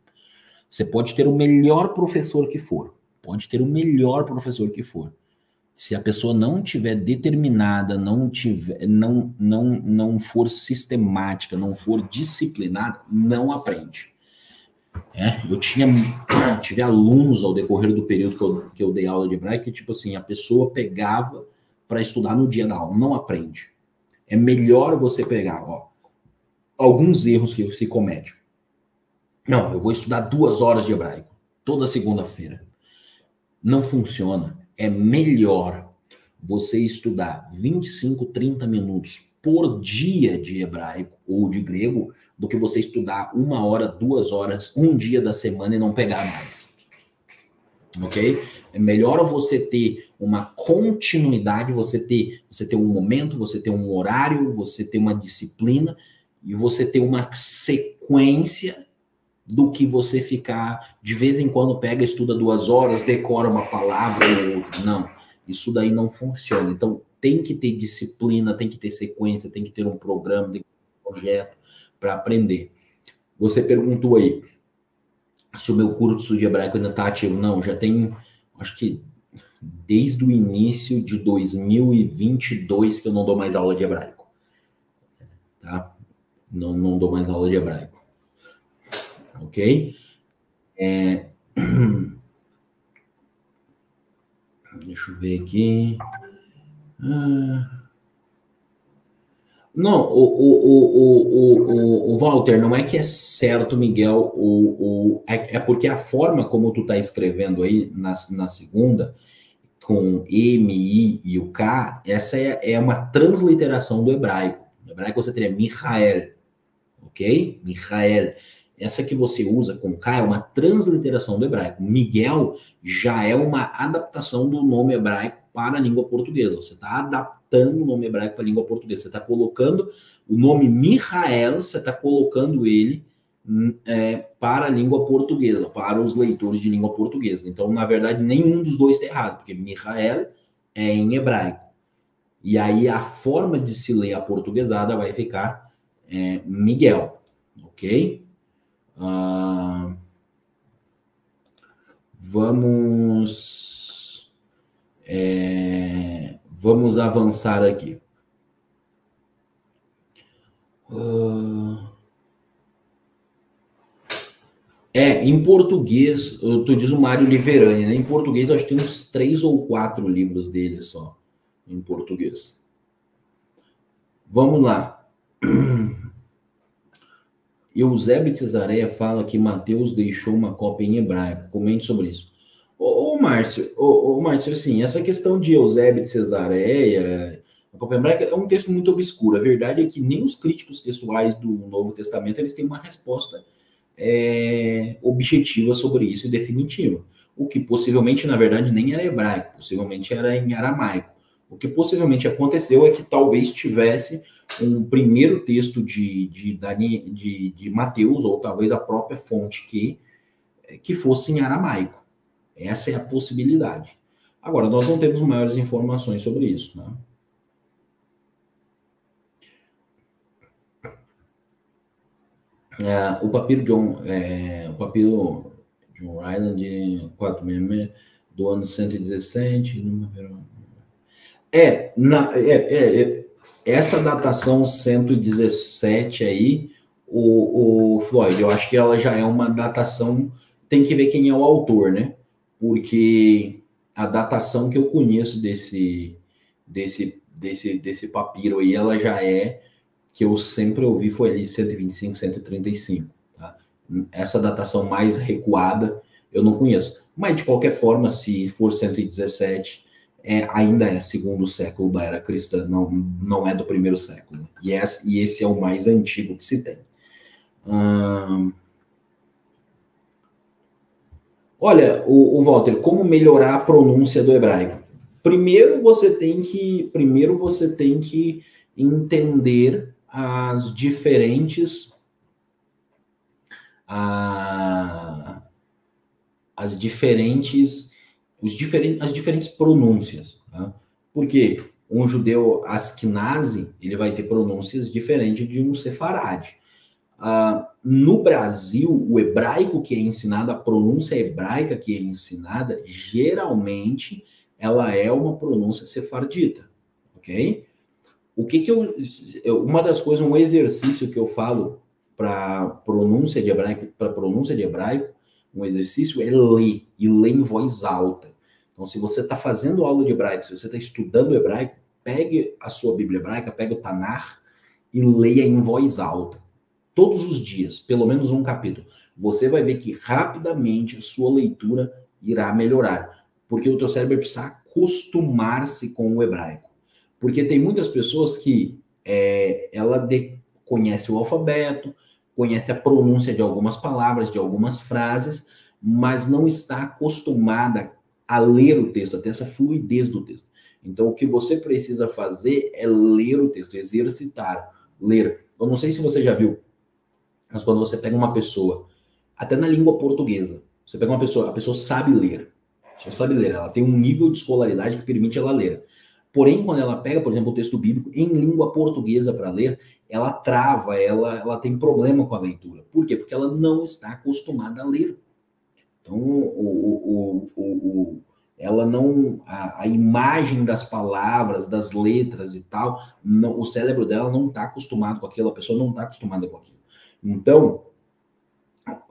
Você pode ter o melhor professor que for, pode ter o melhor professor que for. Se a pessoa não tiver determinada, não tiver, não, não, não for sistemática, não for disciplinada, não aprende. É, eu tinha *clears throat* tive alunos ao decorrer do período que eu, que eu dei aula de hebraico que, tipo assim, a pessoa pegava para estudar no dia da aula, não aprende. É melhor você pegar, ó, alguns erros que se comete. Não, eu vou estudar duas horas de hebraico toda segunda-feira. Não funciona é melhor você estudar 25, 30 minutos por dia de hebraico ou de grego do que você estudar uma hora, duas horas, um dia da semana e não pegar mais. Ok? É melhor você ter uma continuidade, você ter, você ter um momento, você ter um horário, você ter uma disciplina e você ter uma sequência do que você ficar de vez em quando pega, estuda duas horas, decora uma palavra ou outra. Não, isso daí não funciona. Então tem que ter disciplina, tem que ter sequência, tem que ter um programa, tem que ter um projeto para aprender. Você perguntou aí se o meu curso de hebraico ainda está ativo. Não, já tem, acho que desde o início de 2022 que eu não dou mais aula de hebraico. Tá? Não, não dou mais aula de hebraico. Ok? É... *clears throat* Deixa eu ver aqui. Ah... Não, o, o, o, o, o, Walter, não é que é certo, Miguel, o, o, é, é porque a forma como tu está escrevendo aí na, na segunda, com M, I e o K, essa é, é uma transliteração do hebraico. No hebraico você teria Michael, ok? Michael. Essa que você usa com K é uma transliteração do hebraico. Miguel já é uma adaptação do nome hebraico para a língua portuguesa. Você está adaptando adaptando o nome hebraico para a língua portuguesa. Você está colocando o nome Michael, você está colocando ele hum, é, para a língua portuguesa, para os leitores de língua portuguesa. Então, na verdade, nenhum dos dois está errado, porque Michael é em hebraico. E aí a forma de se ler a portuguesada vai ficar é, Miguel, ok? Uh, vamos. É, Vamos avançar aqui. Uh... É, em português, tu diz o Mário Liverani, né? Em português, acho que tem uns três ou quatro livros dele só, em português. Vamos lá. *clears throat* Eusébio de Cesareia fala que Mateus deixou uma cópia em hebraico. Comente sobre isso. Ô, ô Márcio, ô, ô, Márcio, assim, essa questão de Eusébio de Cesareia, é um texto muito obscuro. A verdade é que nem os críticos textuais do Novo Testamento eles têm uma resposta é, objetiva sobre isso e definitiva. O que possivelmente, na verdade, nem era hebraico, possivelmente era em aramaico. O que possivelmente aconteceu é que talvez tivesse um primeiro texto de, de, de, de Mateus, ou talvez a própria fonte que, que fosse em aramaico. Essa é a possibilidade. Agora, nós não temos maiores informações sobre isso. Né? É, o papiro John, é, o papiro John Ryland 466 do ano 117. É, na, é, é, é, essa datação 117 aí, o, o Floyd, eu acho que ela já é uma datação. Tem que ver quem é o autor, né? Porque a datação que eu conheço desse desse desse desse papiro aí, ela já é que eu sempre ouvi foi ali 125, 135, tá? Essa datação mais recuada eu não conheço. Mas de qualquer forma, se for 117, é, ainda é segundo século da era cristã, não, não é do primeiro século. E, esse, é o mais antigo que se tem. Hum, Olha, o, o Walter, como melhorar a pronúncia do hebraico? Primeiro você tem que, primeiro você tem que entender as diferentes a, as diferentes os diferentes as diferentes pronúncias, tá? porque um judeu askenazi ele vai ter pronúncias diferentes de um sefarade. Uh, no Brasil, o hebraico que é ensinado, a pronúncia hebraica que é ensinada, geralmente ela é uma pronúncia sefardita, ok? O que que eu, uma das coisas, um exercício que eu falo para pronúncia de hebraico, para pronúncia de hebraico, um exercício é ler e ler em voz alta. Então, se você está fazendo aula de hebraico, se você está estudando hebraico, pegue a sua Bíblia hebraica, pegue o Tanar e leia em voz alta todos os dias, pelo menos um capítulo, você vai ver que rapidamente a sua leitura irá melhorar, porque o teu cérebro precisa acostumar-se com o hebraico. Porque tem muitas pessoas que é, ela de, conhece o alfabeto, conhece a pronúncia de algumas palavras, de algumas frases, mas não está acostumada a ler o texto, a ter essa fluidez do texto. Então, o que você precisa fazer é ler o texto, exercitar, ler. Eu não sei se você já viu mas quando você pega uma pessoa, até na língua portuguesa, você pega uma pessoa, a pessoa sabe ler. Só sabe ler, ela tem um nível de escolaridade que permite ela ler. Porém, quando ela pega, por exemplo, o texto bíblico em língua portuguesa para ler, ela trava, ela, ela tem problema com a leitura. Por quê? Porque ela não está acostumada a ler. Então, o, o, o, o ela não. A, a, imagem das palavras, das letras e tal, não, o cérebro dela não está acostumado com aquilo, a pessoa não está acostumada com aquilo. Então,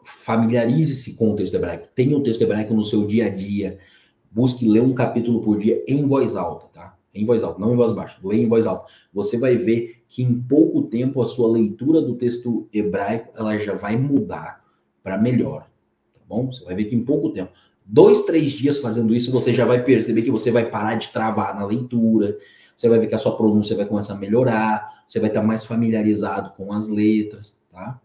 familiarize-se com o texto hebraico, tenha o texto hebraico no seu dia a dia, busque ler um capítulo por dia em voz alta, tá? Em voz alta, não em voz baixa, leia em voz alta. Você vai ver que em pouco tempo a sua leitura do texto hebraico ela já vai mudar para melhor, tá bom? Você vai ver que em pouco tempo, dois, três dias fazendo isso, você já vai perceber que você vai parar de travar na leitura, você vai ver que a sua pronúncia vai começar a melhorar, você vai estar mais familiarizado com as letras, tá?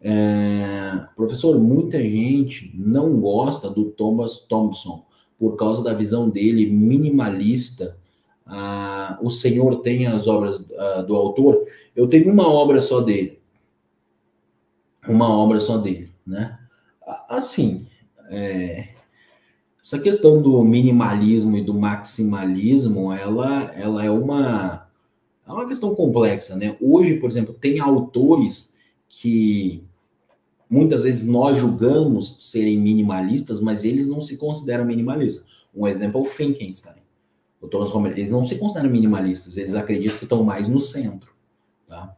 É, professor, muita gente não gosta do Thomas Thompson por causa da visão dele minimalista. Ah, o Senhor tem as obras ah, do autor. Eu tenho uma obra só dele. Uma obra só dele, né? Assim, é, essa questão do minimalismo e do maximalismo, ela, ela é uma é uma questão complexa, né? Hoje, por exemplo, tem autores que muitas vezes nós julgamos serem minimalistas, mas eles não se consideram minimalistas. Um exemplo é o Finkenstein. O Thomas Homer, eles não se consideram minimalistas, eles acreditam que estão mais no centro. Tá?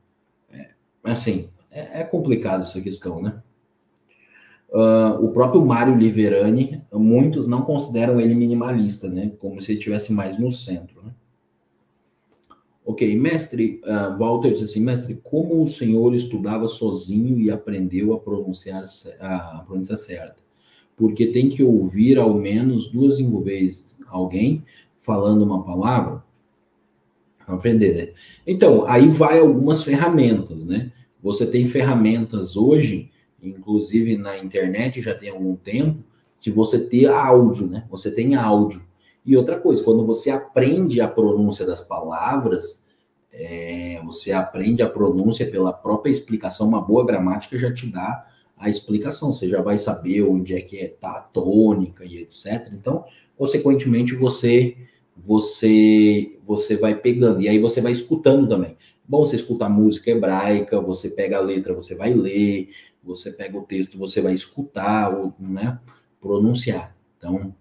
É, assim, é, é complicado essa questão, né? Uh, o próprio Mário Liverani, muitos não consideram ele minimalista, né? Como se ele estivesse mais no centro, né? Ok, mestre, uh, Walter disse assim, mestre, como o senhor estudava sozinho e aprendeu a pronunciar a pronúncia certa? Porque tem que ouvir ao menos duas vezes alguém falando uma palavra aprender, né? Então, aí vai algumas ferramentas, né? Você tem ferramentas hoje, inclusive na internet já tem algum tempo, de você ter áudio, né? Você tem áudio. E outra coisa, quando você aprende a pronúncia das palavras, é, você aprende a pronúncia pela própria explicação, uma boa gramática já te dá a explicação, você já vai saber onde é que está a tônica e etc. Então, consequentemente, você você você vai pegando e aí você vai escutando também. Bom, você escuta a música hebraica, você pega a letra, você vai ler, você pega o texto, você vai escutar, ou, né, pronunciar. Então,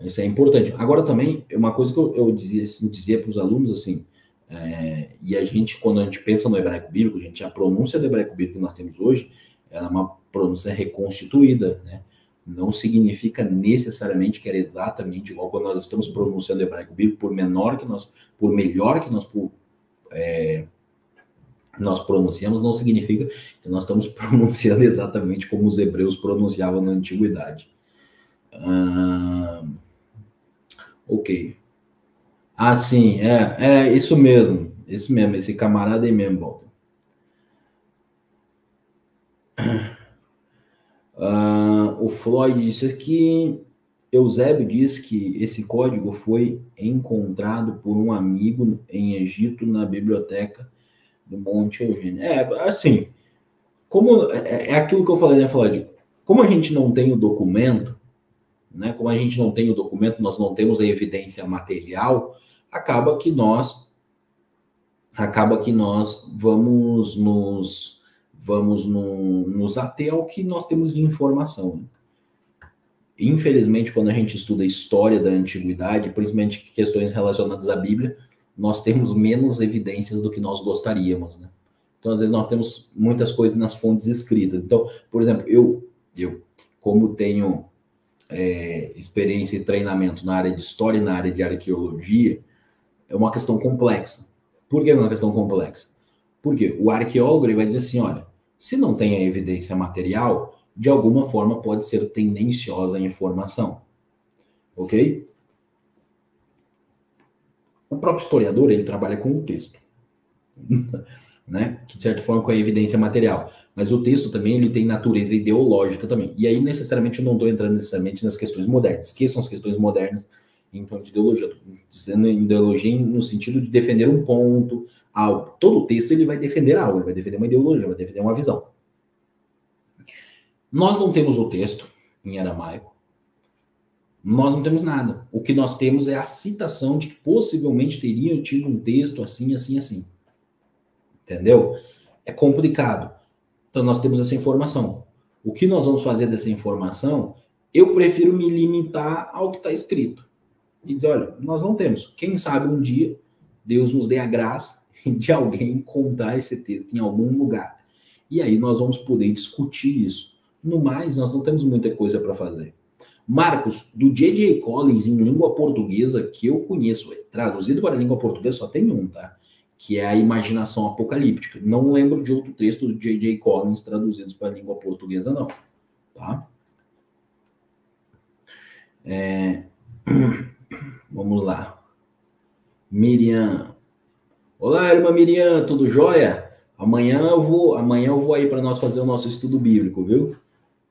isso é importante. Agora também, uma coisa que eu, eu dizia, dizia para os alunos, assim, é, e a gente, quando a gente pensa no hebraico bíblico, gente, a pronúncia do hebraico bíblico que nós temos hoje, ela é uma pronúncia reconstituída, né? Não significa necessariamente que era exatamente igual quando nós estamos pronunciando hebraico bíblico, por menor que nós, por melhor que nós é, nós pronunciamos, não significa que nós estamos *laughs* pronunciando exatamente como os hebreus pronunciavam na antiguidade. Ah, ok. Ah, sim, é, é isso mesmo, isso mesmo, esse camarada aí mesmo, Walter. *clears throat* Ah, o Floyd disse aqui, Eusébio diz que esse código foi encontrado por um amigo em Egito na biblioteca do Monte Eugênio. É, assim, como é, é aquilo que eu falei, né, Floyd? Como a gente não tem o documento, né? Como a gente não tem o documento, nós não temos a evidência material, acaba que nós acaba que nós vamos nos vamos no, nos ater ao que nós temos de informação. Infelizmente, quando a gente estuda a história da antiguidade, principalmente questões relacionadas à Bíblia, nós temos menos evidências do que nós gostaríamos, né? Então, às vezes, nós temos muitas coisas nas fontes escritas. Então, por exemplo, eu, eu como tenho é, experiência e treinamento na área de história e na área de arqueologia, é uma questão complexa. Por que é uma questão complexa? Porque o arqueólogo ele vai dizer assim, olha, se não tem a evidência material, de alguma forma pode ser tendenciosa a informação. Ok? O próprio historiador, ele trabalha com o texto. *laughs* né? Que, de certa forma, com a evidência material. Mas o texto também, ele tem natureza ideológica também. E aí, necessariamente, eu não estou entrando necessariamente nas questões modernas. Que são as questões modernas em torno de ideologia. Estou dizendo ideologia no sentido de defender um ponto, algo. Todo texto, ele vai defender algo. Ele vai defender uma ideologia, vai defender uma visão. Nós não temos o texto em aramaico. Nós não temos nada. O que nós temos é a citação de que possivelmente teriam tido um texto assim, assim, assim. Entendeu? É complicado. Então nós temos essa informação. O que nós vamos fazer dessa informação? Eu prefiro me limitar ao que está escrito. E dizer, olha, nós não temos. Quem sabe um dia Deus nos dê a graça *laughs* de alguém encontrar esse texto em algum lugar. E aí nós vamos poder discutir isso. No mais, nós não temos muita coisa para fazer. Marcos, do J.J. Collins em língua portuguesa, que eu conheço, traduzido para a língua portuguesa, só tem um, tá? Que é a imaginação apocalíptica. Não lembro de outro texto do J.J. Collins traduzidos para a língua portuguesa, não. Tá? É... *clears throat* Vamos lá. Miriam. Olá, irmã Miriam, tudo jóia? Amanhã eu vou, amanhã eu vou aí para nós fazer o nosso estudo bíblico, viu?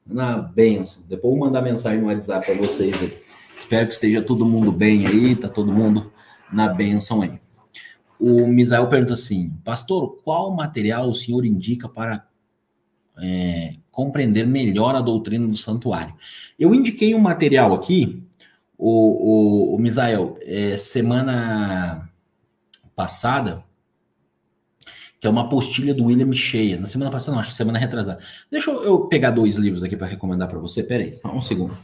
na benção. Depois eu vou mandar mensagem no WhatsApp para vocês aí. Espero que esteja todo mundo bem aí, tá todo mundo na benção aí. O Misael pergunta assim, pastor, qual material o senhor indica para é, compreender melhor a doutrina do santuário? Eu indiquei um material aqui, o, o, o Misael, é, semana passada, que é uma apostila do William Shea. Na semana passada, não, acho semana retrasada. Deixa eu pegar dois livros aqui para recomendar para você. Peraí, só um segundo.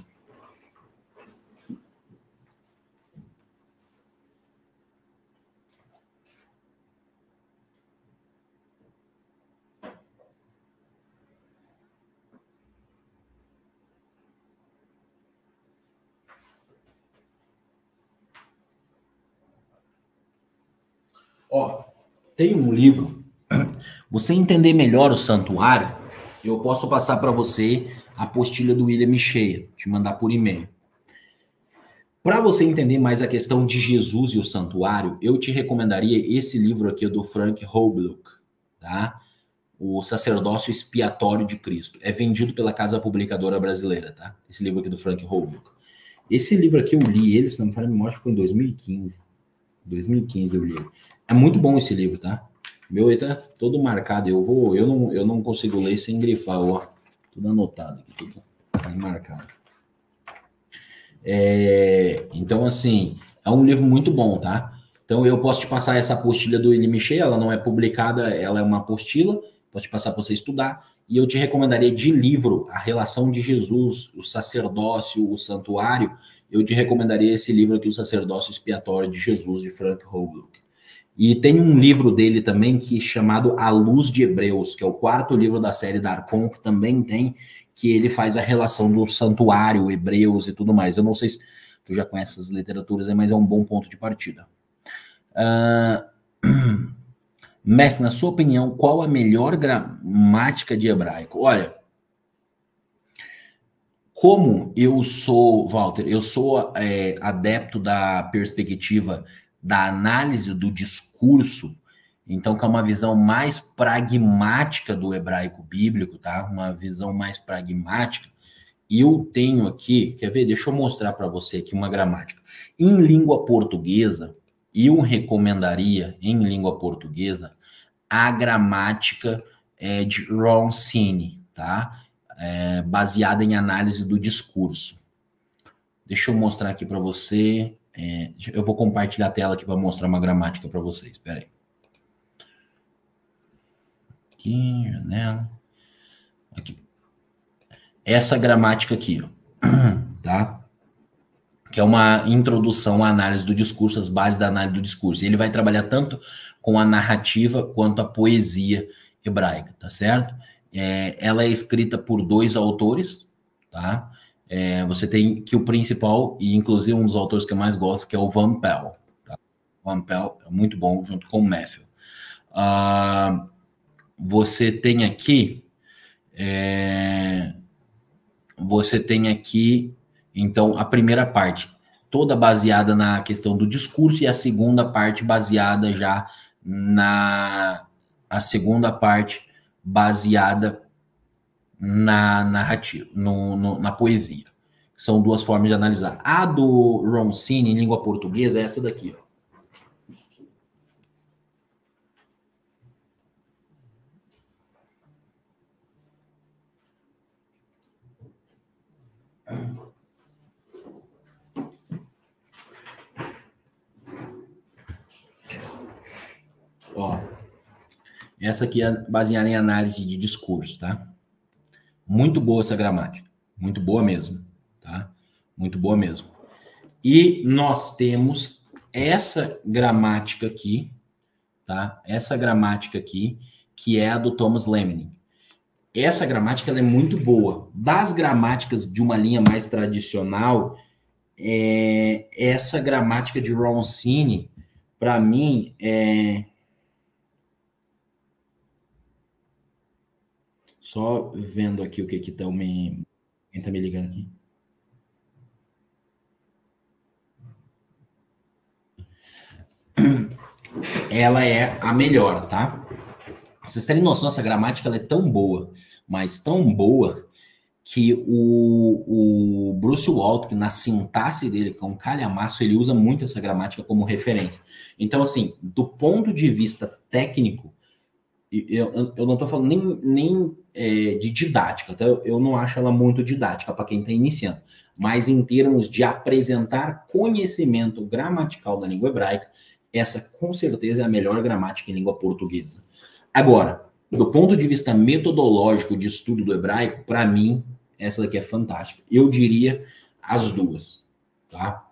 Ó, tem um livro você entender melhor o santuário, eu posso passar para você a apostila do William Cheia, te mandar por e-mail. Para você entender mais a questão de Jesus e o santuário, eu te recomendaria esse livro aqui do Frank Hoblock, tá? O Sacerdócio Expiatório de Cristo. É vendido pela Casa Publicadora Brasileira, tá? Esse livro aqui do Frank Hoblock. Esse livro aqui eu li ele, se não me falha a memória, foi em 2015. 2015 eu li. É muito bom esse livro, tá? Meu aí tá todo marcado. Eu vou, eu não, eu não consigo ler sem grifar, ó. Tudo anotado aqui, tudo marcado. É, então, assim, é um livro muito bom, tá? Então, eu posso te passar essa apostila do Eli Michel, ela não é publicada, ela é uma apostila, posso te passar para você estudar, e eu te recomendaria de livro, A Relação de Jesus, o Sacerdócio, o Santuário, eu te recomendaria esse livro aqui, O Sacerdócio Expiatório de Jesus, de Frank Hoglock. E tem um livro dele também que é chamado A Luz de Hebreus, que é o quarto livro da série Darkon, que também tem, que ele faz a relação do santuário, Hebreus e tudo mais. Eu não sei se tu já conhece essas literaturas, mas é um bom ponto de partida. Uh... *clears throat* Mestre, na sua opinião, qual a melhor gramática de hebraico? Olha, como eu sou, Walter, eu sou é, adepto da perspectiva da análise do discurso, então que é uma visão mais pragmática do hebraico bíblico, tá? Uma visão mais pragmática. Eu tenho aqui, quer ver? Deixa eu mostrar para você aqui uma gramática. Em língua portuguesa, eu recomendaria em língua portuguesa a gramática é, de Roncini, tá? É, baseada em análise do discurso. Deixa eu mostrar aqui para você. É, eu vou compartilhar a tela aqui para mostrar uma gramática para vocês. Espera aí. Aqui, janela. Aqui. Essa gramática aqui, ó, *clears throat* tá? Que é uma introdução à análise do discurso, as bases da análise do discurso. E ele vai trabalhar tanto com a narrativa quanto a poesia hebraica, tá certo? É, ela é escrita por dois autores, tá? É, você tem que o principal, e inclusive um dos autores que eu mais gosto, que é o Van Pell. Tá? Van Pell é muito bom, junto com o Matthew. Uh, você tem aqui. É, você tem aqui, então, a primeira parte, toda baseada na questão do discurso, e a segunda parte baseada já na. A segunda parte baseada na narrativa, no, no, na poesia. São duas formas de analisar. A do Roncini, em língua portuguesa, é essa daqui, ó. Ó, Essa aqui é baseada em análise de discurso, tá? Muito boa essa gramática. Muito boa mesmo, tá? Muito boa mesmo. E nós temos essa gramática aqui, tá? Essa gramática aqui, que é a do Thomas Lemning. Essa gramática é muito boa. Das gramáticas de uma linha mais tradicional, é, essa gramática de Roncini, para mim, é, Só vendo aqui o que que estão me. Quem tá me ligando aqui? Ela é a melhor, tá? Vocês terem noção, essa gramática ela é tão boa, mas tão boa, que o, o Bruce Walton, na sintaxe dele, que é um calhamaço, ele usa muito essa gramática como referência. Então, assim, do ponto de vista técnico, eu, eu não estou falando nem, nem é, de didática, tá? eu não acho ela muito didática para quem está iniciando, mas em termos de apresentar conhecimento gramatical da língua hebraica, essa com certeza é a melhor gramática em língua portuguesa. Agora, do ponto de vista metodológico de estudo do hebraico, para mim, essa daqui é fantástica. Eu diria as duas, tá?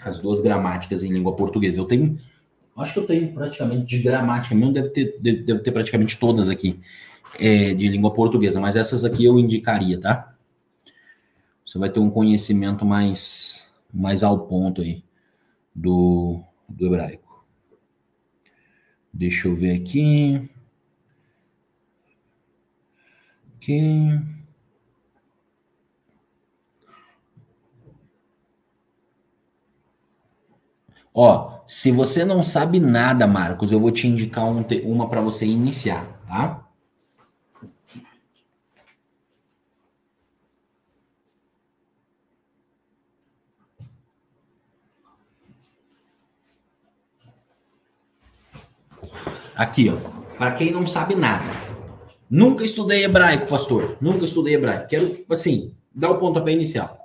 As duas gramáticas em língua portuguesa. Eu tenho Acho que eu tenho praticamente de gramática mesmo, deve ter, deve ter praticamente todas aqui é, de língua portuguesa, mas essas aqui eu indicaria, tá? Você vai ter um conhecimento mais, mais ao ponto aí do, do hebraico. Deixa eu ver aqui. Aqui. Ó, se você não sabe nada, Marcos, eu vou te indicar um, uma para você iniciar, tá? Aqui, ó. Para quem não sabe nada. Nunca estudei hebraico, pastor. Nunca estudei hebraico. Quero, assim, dar o pontapé inicial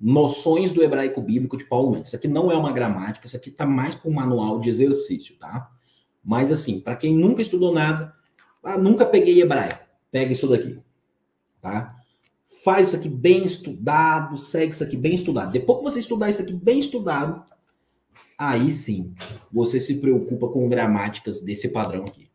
noções do hebraico bíblico de Paulo Mendes. Isso aqui não é uma gramática, isso aqui está mais para um manual de exercício, tá? Mas assim, para quem nunca estudou nada, ah, nunca peguei hebraico, pega isso daqui, tá? Faz isso aqui bem estudado, segue isso aqui bem estudado. Depois que você estudar isso aqui bem estudado, aí sim, você se preocupa com gramáticas desse padrão aqui,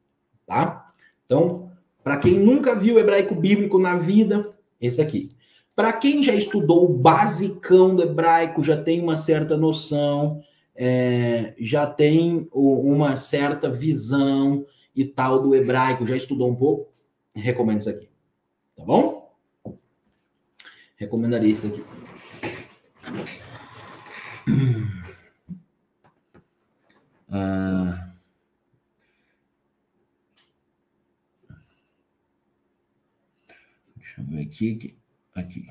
tá? Então, para quem nunca viu hebraico bíblico na vida, esse aqui. Para quem já estudou o basicão do hebraico, já tem uma certa noção, é, já tem uma certa visão e tal do hebraico, já estudou um pouco, recomendo isso aqui. Tá bom? Recomendaria isso aqui. *clears throat* Ah, deixa eu ver aqui. Aqui.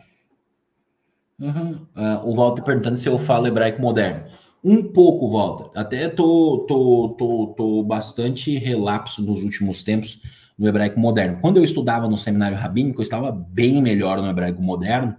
Uhum. Uh, o Walter perguntando se eu falo hebraico moderno. Um pouco, Walter. Até tô, tô, tô, tô bastante relapso nos últimos tempos no hebraico moderno. Quando eu estudava no seminário rabínico, eu estava bem melhor no hebraico moderno,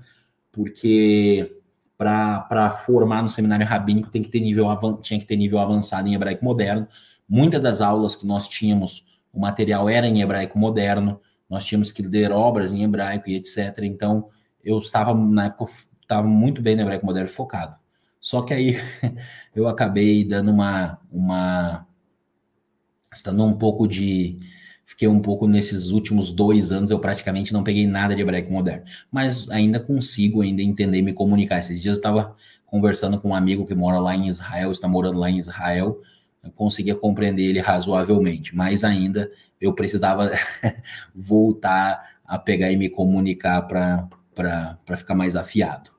porque para formar no seminário rabínico tem que ter nível tinha que ter nível avançado em hebraico moderno. Muitas das aulas que nós tínhamos, o material era em hebraico moderno nós tínhamos que ler obras em hebraico e etc. Então, eu estava, na época, estava muito bem no hebraico moderno focado. Só que aí *laughs* eu acabei dando uma, uma. Estando um pouco de. Fiquei um pouco nesses últimos dois anos, eu praticamente não peguei nada de hebraico moderno. Mas ainda consigo ainda entender e me comunicar. Esses dias eu estava conversando com um amigo que mora lá em Israel, está morando lá em Israel, conseguia compreender ele razoavelmente, mas ainda eu precisava *laughs* voltar a pegar e me comunicar para ficar mais afiado,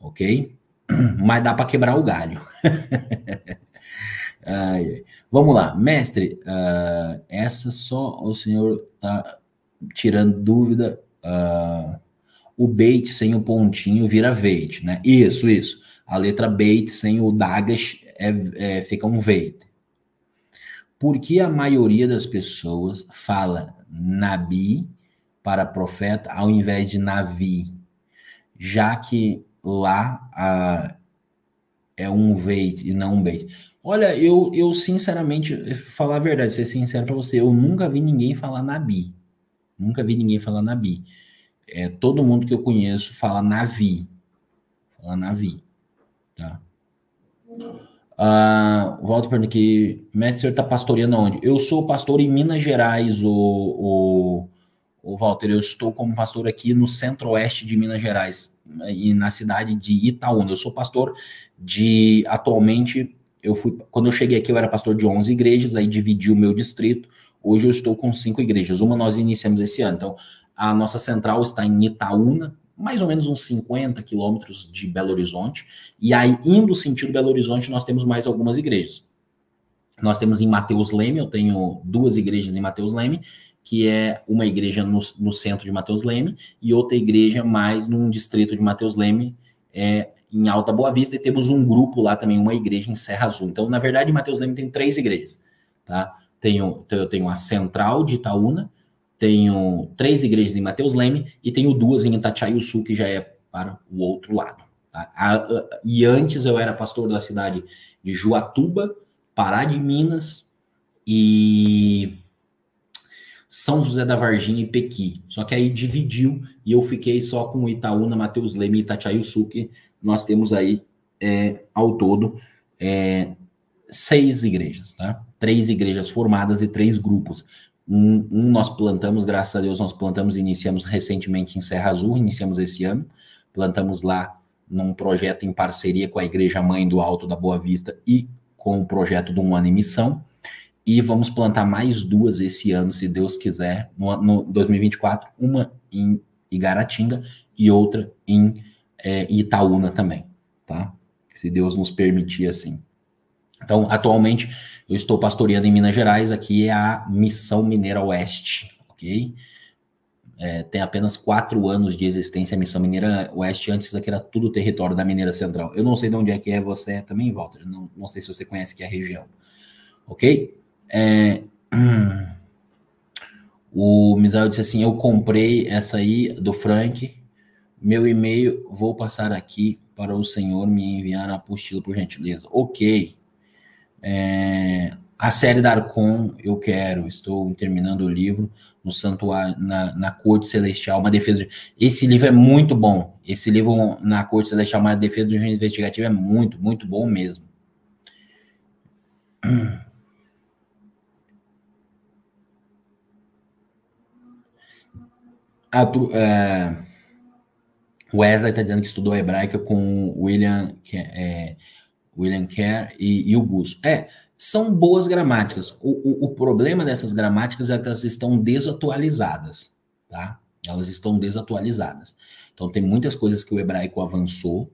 ok? *clears throat* Mas dá para quebrar o galho. *laughs* ai, ai. Vamos lá, mestre, uh, essa só o senhor tá tirando dúvida. Uh, o bait sem o pontinho vira veit, né? Isso, isso. A letra bait sem o dagas é, é, fica um veit. Por que a maioria das pessoas fala nabi para profeta ao invés de navi? Já que lá é um veit e não um beit. Olha, eu, eu sinceramente, falar a verdade, ser sincero para você, eu nunca vi ninguém falar Nabi. Nunca vi ninguém falar Nabi. É, todo mundo que eu conheço fala Navi. Fala Navi. Tá? Uh, volto para aqui. Mestre, está pastoreando onde? Eu sou pastor em Minas Gerais, o, o, o Walter. Eu estou como pastor aqui no centro-oeste de Minas Gerais e na cidade de Itaúna. Eu sou pastor de atualmente. Eu fui quando eu cheguei aqui eu era pastor de 11 igrejas, aí dividi o meu distrito. Hoje eu estou com cinco igrejas. Uma nós iniciamos esse ano. Então a nossa central está em Itaúna, mais ou menos uns 50 quilômetros de Belo Horizonte. E aí, indo sentido Belo Horizonte, nós temos mais algumas igrejas. Nós temos em Mateus Leme, eu tenho duas igrejas em Mateus Leme, que é uma igreja no, no centro de Mateus Leme e outra igreja mais num distrito de Mateus Leme, é, em Alta Boa Vista, e temos um grupo lá também, uma igreja em Serra Azul. Então, na verdade, em Mateus Leme tem três igrejas, tá? Tenho, eu tenho a Central de Itaúna, tenho três igrejas em Mateus Leme e tenho duas em Itatiaia-Sul, que já é para o outro lado. Tá? A, a, e antes eu era pastor da cidade de Juatuba, Pará de Minas e São José da Varginha e Pequi. Só que aí dividiu e eu fiquei só com Itaúna, Mateus Leme e Itatiaia-Sul, que nós temos aí é, ao todo é, seis igrejas, tá? Três igrejas formadas e três grupos. Um, um, nós plantamos, graças a Deus, nós plantamos, iniciamos recentemente em Serra Azul, iniciamos esse ano, plantamos lá num projeto em parceria com a Igreja Mãe do Alto da Boa Vista e com o projeto do Um Ano em Missão, e vamos plantar mais duas esse ano, se Deus quiser, no, no 2024, uma em Igaratinga e outra em é, Itaúna também, tá? Se Deus nos permitir assim. Então, atualmente, eu estou pastoreando em Minas Gerais, aqui é a Missão Mineira Oeste, ok? É, tem apenas quatro anos de existência a Missão Mineira Oeste, antes daqui era tudo território da Mineira Central. Eu não sei de onde é que é você também, Walter, não, não sei se você conhece que é a região, ok? É, *clears throat* o Misael disse assim, eu comprei essa aí do Frank, meu e-mail, vou passar aqui para o senhor me enviar a apostila, por gentileza. Ok, é, a série da Arcon, eu quero, estou terminando o livro no Santuário, na, na Corte Celestial, uma defesa. De, esse livro é muito bom. Esse livro na Corte Celestial, uma defesa do juiz investigativo, é muito, muito bom mesmo. A, é, Wesley está dizendo que estudou hebraica com William, é, William Kerr e, e o Gus. É, são boas gramáticas. O, o, o, problema dessas gramáticas é que elas estão desatualizadas, tá? Elas estão desatualizadas. Então, tem muitas coisas que o hebraico avançou,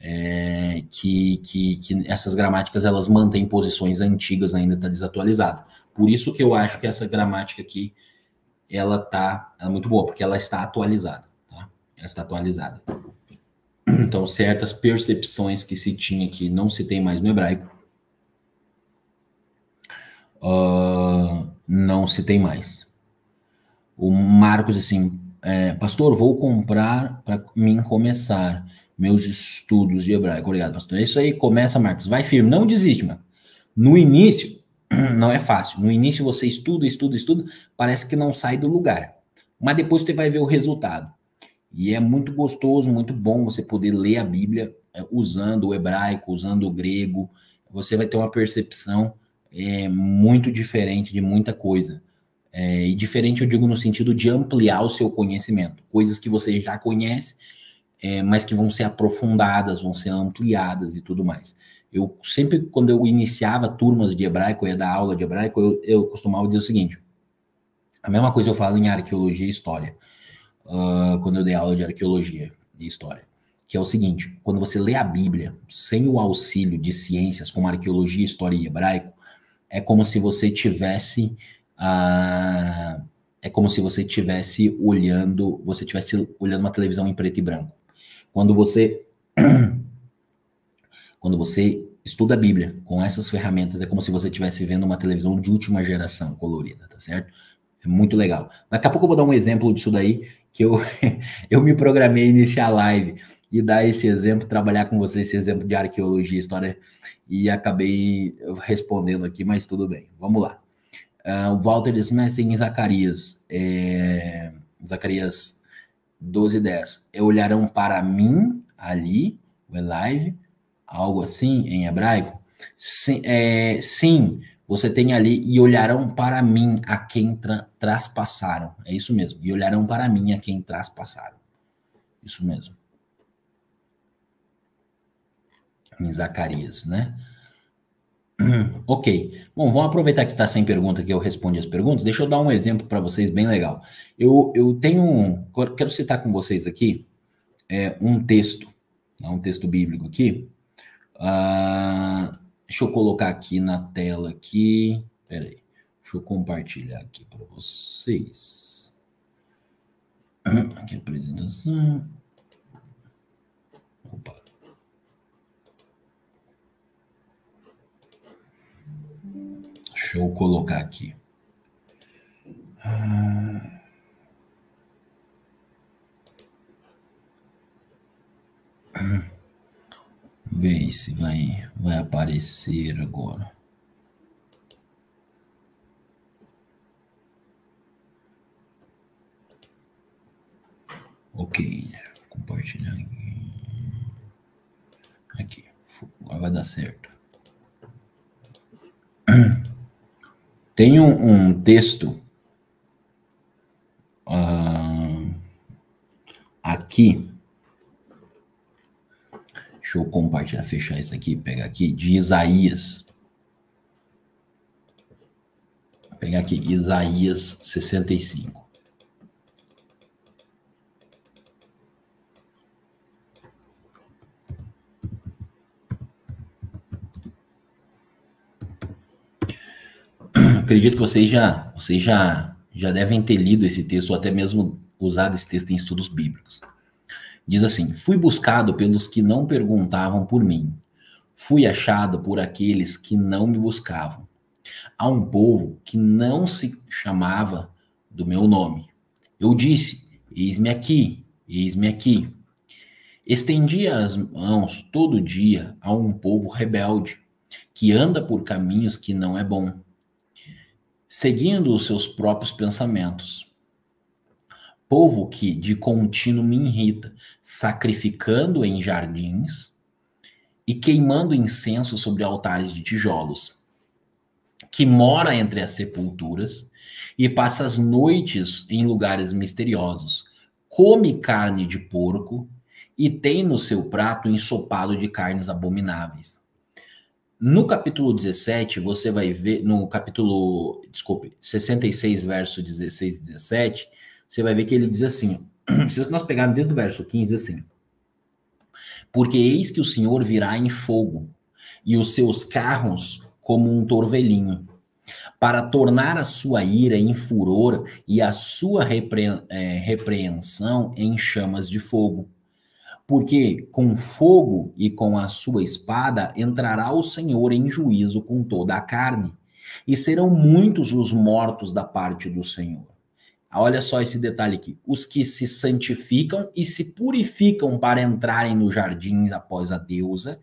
é, que, que, que, essas gramáticas elas mantêm posições antigas ainda, está desatualizada. Por isso que eu acho que essa gramática aqui, ela tá é muito boa, porque ela está atualizada, tá? Ela está atualizada. Então, certas percepções que se tinha que não se tem mais no hebraico, uh, não se tem mais. O Marcos, assim, é, pastor, vou comprar para mim começar meus estudos de hebraico. Obrigado, pastor. É isso aí, começa, Marcos. Vai firme, não desiste, mano. No início, *clears throat* não é fácil. No início você estuda, estuda, estuda, parece que não sai do lugar. Mas depois você vai ver o resultado. E é muito gostoso, muito bom você poder ler a Bíblia é, usando o hebraico, usando o grego. Você vai ter uma percepção é, muito diferente de muita coisa. É, e diferente eu digo no sentido de ampliar o seu conhecimento. Coisas que você já conhece, é, mas que vão ser aprofundadas, vão ser ampliadas e tudo mais. Eu sempre, quando eu iniciava turmas de hebraico, eu ia dar aula de hebraico, eu, eu costumava dizer o seguinte: a mesma coisa eu falo em arqueologia e história uh, quando eu dei aula de arqueologia e história, que é o seguinte: quando você lê a Bíblia sem o auxílio de ciências como arqueologia, história e hebraico, é como se você tivesse uh, é como se você tivesse olhando, você tivesse olhando uma televisão em preto e branco. Quando você *clears throat* quando você estuda a Bíblia com essas ferramentas, é como se você estivesse vendo uma televisão de última geração colorida, tá certo? É muito legal. Daqui a pouco eu vou dar um exemplo disso daí, que eu, *laughs* eu me programei iniciar a live. e dar esse exemplo, trabalhar com você esse exemplo de arqueologia, história, e acabei respondendo aqui, mas tudo bem. Vamos lá. Uh, o Walter diz, mas em Zacarias, é, Zacarias 12, 10. É olharão para mim, ali, o live, algo assim em hebraico. Sim, é, sim, você tem ali, e olharão para mim a quem tra traspassaram. É isso mesmo. E olharão para mim a quem traspassaram. Isso mesmo. Em Zacarias, né? *clears throat* Ok. Bom, vamos aproveitar que está sem pergunta que eu respondi as perguntas. Deixa eu dar um exemplo para vocês bem legal. Eu, eu tenho. Quero citar com vocês aqui é, um texto, né, um texto bíblico aqui. Uh, deixa eu colocar aqui na tela aqui. Peraí. Deixa eu compartilhar aqui para vocês. *clears throat* Aqui a apresentação. Opa. Deixa eu colocar aqui. Ah. *clears throat* Vê se vai, vai aparecer agora. Ok, compartilhar aqui. Aqui, agora vai dar certo. *clears throat* Tem um, um texto uh, aqui. Deixa eu compartilhar, fechar isso aqui, pegar aqui, de Isaías. Vou pegar aqui, Isaías 65. acredito que vocês já, vocês já, já devem ter lido esse texto ou até mesmo usado esse texto em estudos bíblicos. Diz assim: Fui buscado pelos que não perguntavam por mim, fui achado por aqueles que não me buscavam. Há um povo que não se chamava do meu nome. Eu disse: Eis-me aqui, eis-me aqui. Estendi as mãos todo dia a um povo rebelde, que anda por caminhos que não é bom seguindo os seus próprios pensamentos. Povo que de contínuo me irrita, sacrificando em jardins e queimando incenso sobre altares de tijolos, que mora entre as sepulturas e passa as noites em lugares misteriosos, come carne de porco e tem no seu prato ensopado de carnes abomináveis. No capítulo 17, você vai ver, no capítulo, desculpe, 66, verso 16 e 17, você vai ver que ele diz assim, *clears throat* se nós pegarmos desde o verso 15, assim, porque eis que o Senhor virá em fogo, e os seus carros como um torvelinho, para tornar a sua ira em furor e a sua repre é, repreensão em chamas de fogo porque com fogo e com a sua espada entrará o Senhor em juízo com toda a carne, e serão muitos os mortos da parte do Senhor. Olha só esse detalhe aqui: os que se santificam e se purificam para entrarem no jardim após a deusa,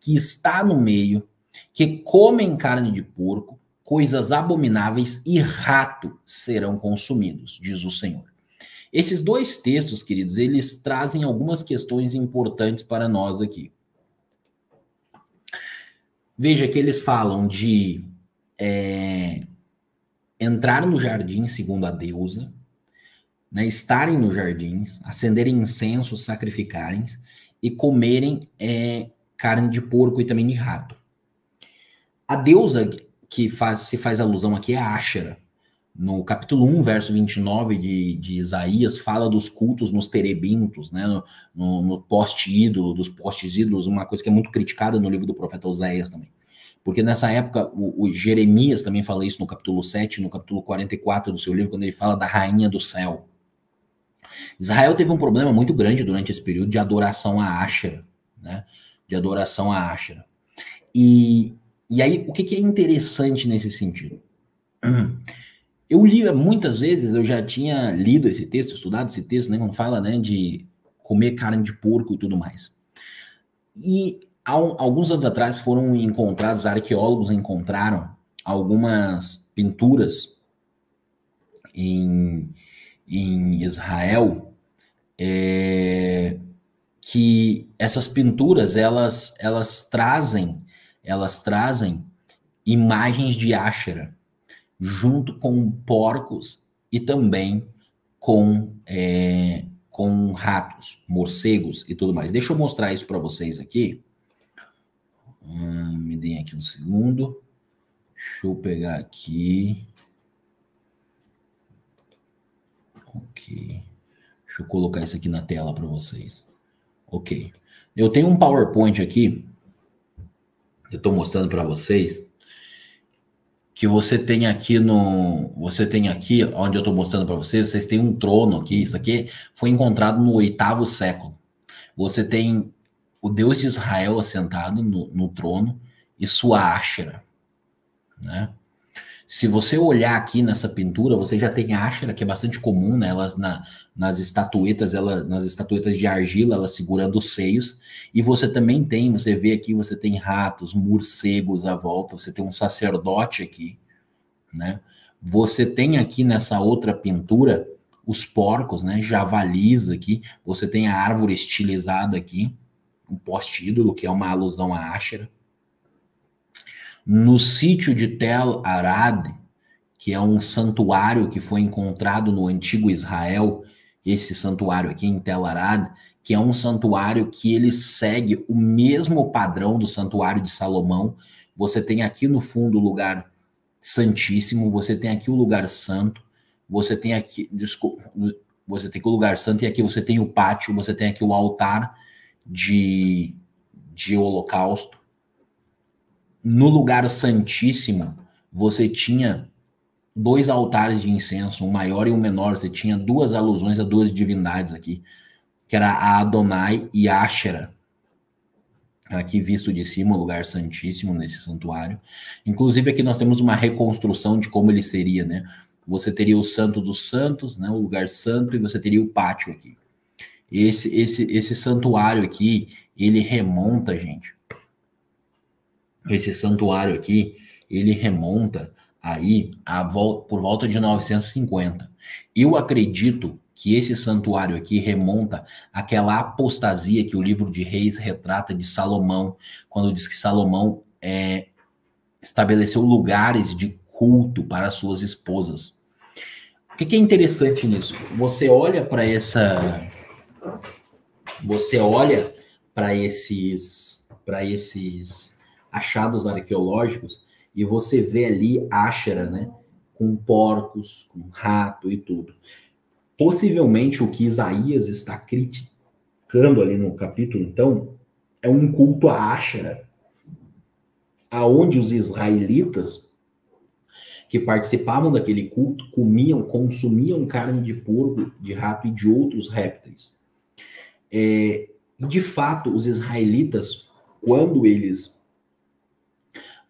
que está no meio, que comem carne de porco, coisas abomináveis e rato serão consumidos, diz o Senhor. Esses dois textos, queridos, eles trazem algumas questões importantes para nós aqui. Veja que eles falam de é, entrar no jardim segundo a deusa, né, estarem nos jardins, acenderem incenso, sacrificarem e comerem é, carne de porco e também de rato. A deusa que faz, se faz alusão aqui é a Ashera no capítulo 1, verso 29 de, de Isaías, fala dos cultos nos terebintos, né, no, no, no poste-ídolo, dos postes-ídolos, uma coisa que é muito criticada no livro do profeta Oséias também. Porque nessa época, o, o, Jeremias também fala isso no capítulo 7, no capítulo 44 do seu livro, quando ele fala da rainha do céu. Israel teve um problema muito grande durante esse período de adoração a Ashera, né, de adoração a Ashera. E, e aí, o que, que é interessante nesse sentido? *clears throat* Eu li muitas vezes, eu já tinha lido esse texto, estudado esse texto, né, quando fala, né, de comer carne de porco e tudo mais. E alguns anos atrás foram encontrados, arqueólogos encontraram algumas pinturas em, em Israel é, que essas pinturas elas elas trazem elas trazem imagens de Ashera junto com porcos e também com é, com ratos, morcegos e tudo mais. Deixa eu mostrar isso para vocês aqui. Hum, me deem aqui um segundo. Deixa eu pegar aqui. Ok. Deixa eu colocar isso aqui na tela para vocês. Ok. Eu tenho um PowerPoint aqui. Eu estou mostrando para vocês que você tem aqui no, você tem aqui onde eu estou mostrando para vocês, vocês têm um trono aqui. Isso aqui foi encontrado no oitavo século. Você tem o Deus de Israel assentado no, no trono e sua Ashera, né? Se você olhar aqui nessa pintura, você já tem a Ashera, que é bastante comum, né? Elas, na, nas estatuetas, ela, nas estatuetas de argila, ela segurando os seios. E você também tem, você vê aqui, você tem ratos, morcegos à volta, você tem um sacerdote aqui, né? Você tem aqui nessa outra pintura os porcos, né? Javalis aqui. Você tem a árvore estilizada aqui, um poste ídolo, que é uma alusão à Ashera no sítio de Tel Arad, que é um santuário que foi encontrado no antigo Israel, esse santuário aqui em Tel Arad, que é um santuário que ele segue o mesmo padrão do santuário de Salomão. Você tem aqui no fundo o lugar santíssimo, você tem aqui o lugar santo, você tem aqui, desculpa, você tem aqui o lugar santo e aqui você tem o pátio, você tem aqui o altar de, de holocausto no lugar santíssimo, você tinha dois altares de incenso, um maior e um menor. Você tinha duas alusões a duas divindades aqui, que era a Adonai e a Ashera. Aqui visto de cima, o lugar santíssimo nesse santuário. Inclusive aqui nós temos uma reconstrução de como ele seria, né? Você teria o Santo dos Santos, né, o lugar santo, e você teria o pátio aqui. Esse, esse, esse santuário aqui, ele remonta, gente, esse santuário aqui, ele remonta aí a volta, por volta de 950. Eu acredito que esse santuário aqui remonta àquela apostasia que o livro de Reis retrata de Salomão, quando diz que Salomão é, estabeleceu lugares de culto para suas esposas. O que, que é interessante nisso? Você olha para essa, você olha para esses, para esses achados arqueológicos e você vê ali Ashera, né? Com porcos, com rato e tudo. Possivelmente o que Isaías está criticando ali no capítulo, então, é um culto a Ashera, aonde os israelitas que participavam daquele culto comiam, consumiam carne de porco, de rato e de outros répteis. É, e de fato, os israelitas, quando eles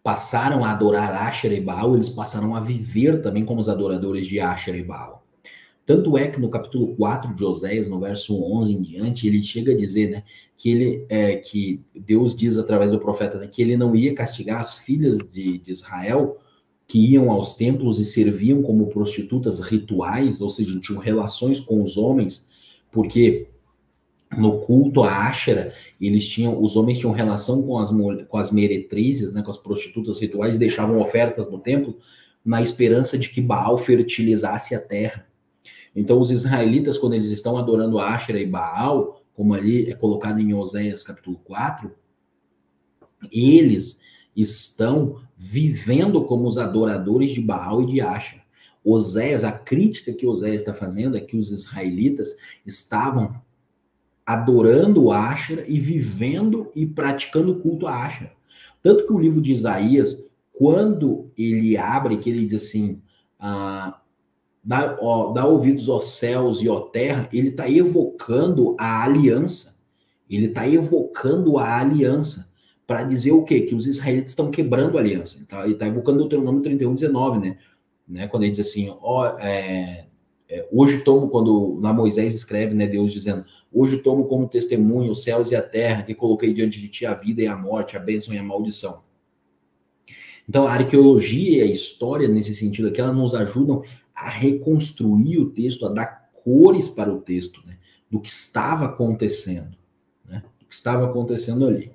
passaram a adorar Asher e Baal, eles passaram a viver também como os adoradores de Asher e Baal. Tanto é que no capítulo 4 de Oséias, no verso 11 em diante, ele chega a dizer, né, que ele é, que Deus diz através do profeta né, que ele não ia castigar as filhas de, de Israel que iam aos templos e serviam como prostitutas rituais, ou seja, tinham relações com os homens, porque no culto à Ashera, eles tinham, os homens tinham relação com as, com as meretrizes, né, com as prostitutas rituais, deixavam ofertas no templo na esperança de que Baal fertilizasse a terra. Então, os israelitas, quando eles estão adorando Ashera e Baal, como ali é colocado em Oséias capítulo 4, eles estão vivendo como os adoradores de Baal e de Ashera. Oséias, a crítica que Oséias está fazendo é que os israelitas estavam adorando Asher e vivendo e praticando culto a Asher. Tanto que o livro de Isaías, quando ele abre, que ele diz assim, ah, dá, ó, dá ouvidos aos céus e à terra, ele está evocando a aliança. Ele está evocando a aliança para dizer o quê? Que os israelitas estão quebrando a aliança. Ele está tá evocando o Deuteronômio 31, 19, né? né? Quando ele diz assim, ó, é, É, hoje tomo, quando na Moisés escreve, né, Deus dizendo: Hoje tomo como testemunho os céus e a terra, que coloquei diante de ti a vida e a morte, a bênção e a maldição. Então, a arqueologia e a história, nesse sentido aqui, elas nos ajudam a reconstruir o texto, a dar cores para o texto, né, do que estava acontecendo, né, do que estava acontecendo ali.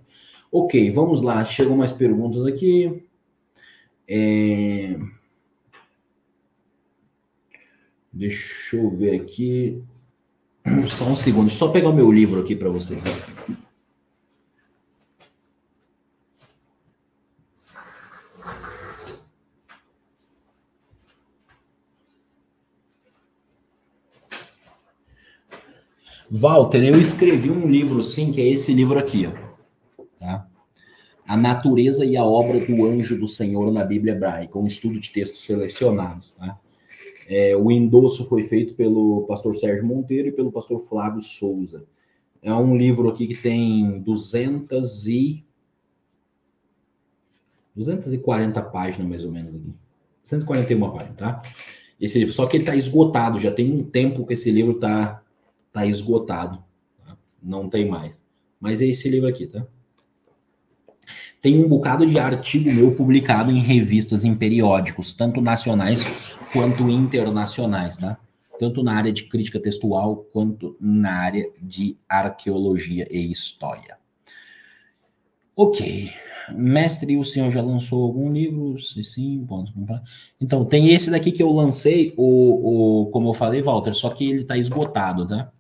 Ok, vamos lá, chegam mais perguntas aqui. É... Deixa eu ver aqui. Só um segundo, só pegar o meu livro aqui para você. Walter, eu escrevi um livro, sim, que é esse livro aqui, ó. Tá? A natureza e a obra do anjo do Senhor na Bíblia hebraica, um estudo de textos selecionados, tá? É, o endosso foi feito pelo pastor Sérgio Monteiro e pelo pastor Flávio Souza. É um livro aqui que tem 200 e 240 páginas mais ou menos aqui. 141 páginas, tá? Esse livro, só que ele está esgotado, já tem um tempo que esse livro está tá esgotado, tá? não tem mais. Mas é esse livro aqui, tá? Tem um bocado de artigo meu publicado em revistas, em periódicos, tanto nacionais quanto internacionais, tá? Tanto na área de crítica textual quanto na área de arqueologia e história. Ok. Mestre, o senhor já lançou algum livro? Sim, pontos comprar. Então, tem esse daqui que eu lancei, o, o como eu falei, Walter, só que ele está esgotado, tá?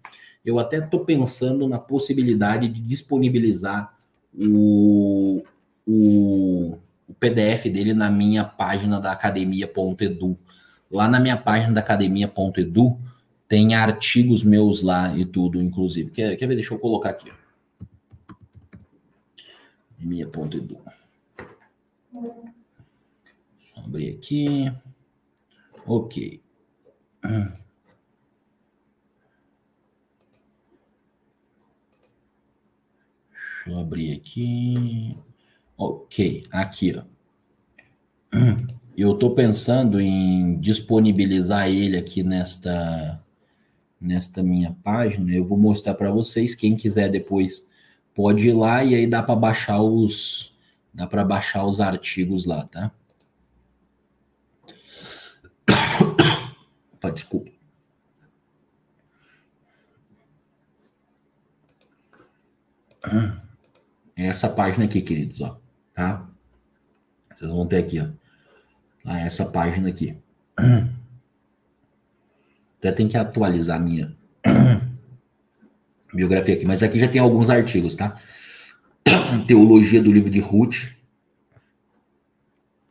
Eu até estou pensando na possibilidade de disponibilizar o, o, o PDF dele na minha página da academia.edu. Lá na minha página da academia.edu tem artigos meus lá e tudo, inclusive. Quer, quer ver? Deixa eu colocar aqui. Academia.edu. Abrir aqui. Ok. Deixa eu abrir aqui. Ok, aqui, ó. Eu estou pensando em disponibilizar ele aqui nesta, nesta minha página. Eu vou mostrar para vocês. Quem quiser depois pode ir lá e aí dá para baixar os dá para baixar os artigos lá, tá? Opa, desculpa. Essa página aqui, queridos, ó tá? Vocês vão ter aqui, ó. Essa página aqui. Até tem que atualizar a minha biografia aqui, mas aqui já tem alguns artigos, tá? Teologia do livro de Ruth,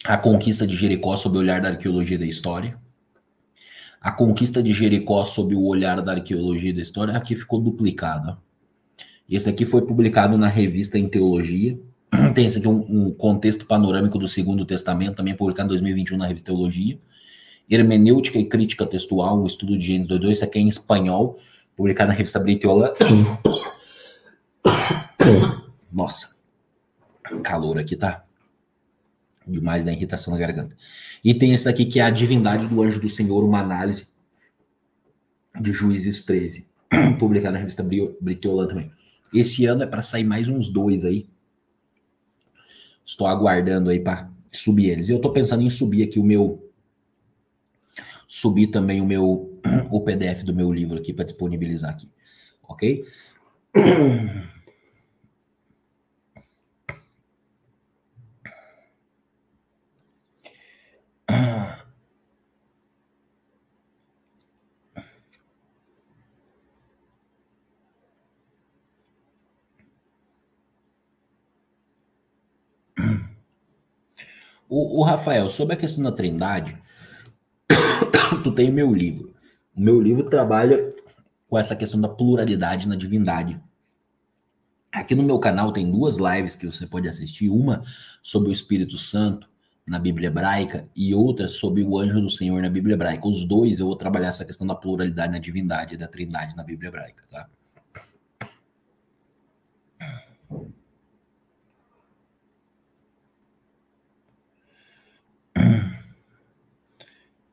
a conquista de Jericó sob o olhar da arqueologia da história, a conquista de Jericó sob o olhar da arqueologia da história, aqui ficou duplicado. Esse aqui foi publicado na revista em Teologia, *clears throat* Tem esse aqui um, um, contexto panorâmico do Segundo Testamento, também publicado em 2021 na revista Teologia. Hermenêutica e Crítica Textual, um estudo de Gênesis 2.2, isso aqui é em espanhol, publicado na revista Britiola. *coughs* Nossa, calor aqui, tá? Demais da irritação na garganta. E tem esse daqui que é a divindade do anjo do Senhor, uma análise de Juízes 13, *clears throat* publicado na revista Britiola também. Esse ano é para sair mais uns dois aí, Estou aguardando aí para subir eles. Eu estou pensando em subir aqui o meu. Subir também o meu. *clears throat* O PDF do meu livro aqui para disponibilizar aqui. Ok? *clears throat* O, o, Rafael, sobre a questão da trindade, *coughs* tu tem o meu livro. O meu livro trabalha com essa questão da pluralidade na divindade. Aqui no meu canal tem duas lives que você pode assistir, uma sobre o Espírito Santo na Bíblia hebraica e outra sobre o anjo do Senhor na Bíblia hebraica. Os dois eu vou trabalhar essa questão da pluralidade na divindade, da trindade na Bíblia hebraica, tá?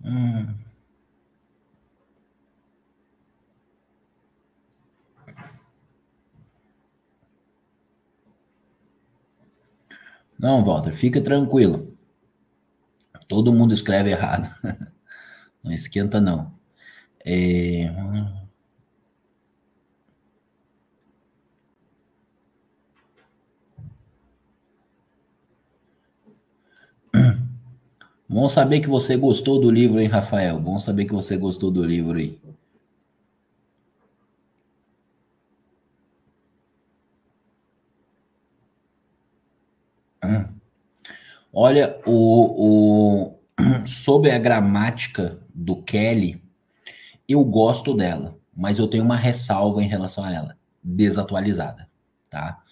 É. Não, Walter, fica tranquilo. Todo mundo escreve errado. *laughs* Não esquenta, não. É... Bom saber que você gostou do livro, hein, Rafael? Bom saber que você gostou do livro aí. Olha, o, o, *clears throat* sobre a gramática do Kelly, eu gosto dela, mas eu tenho uma ressalva em relação a ela, desatualizada, tá?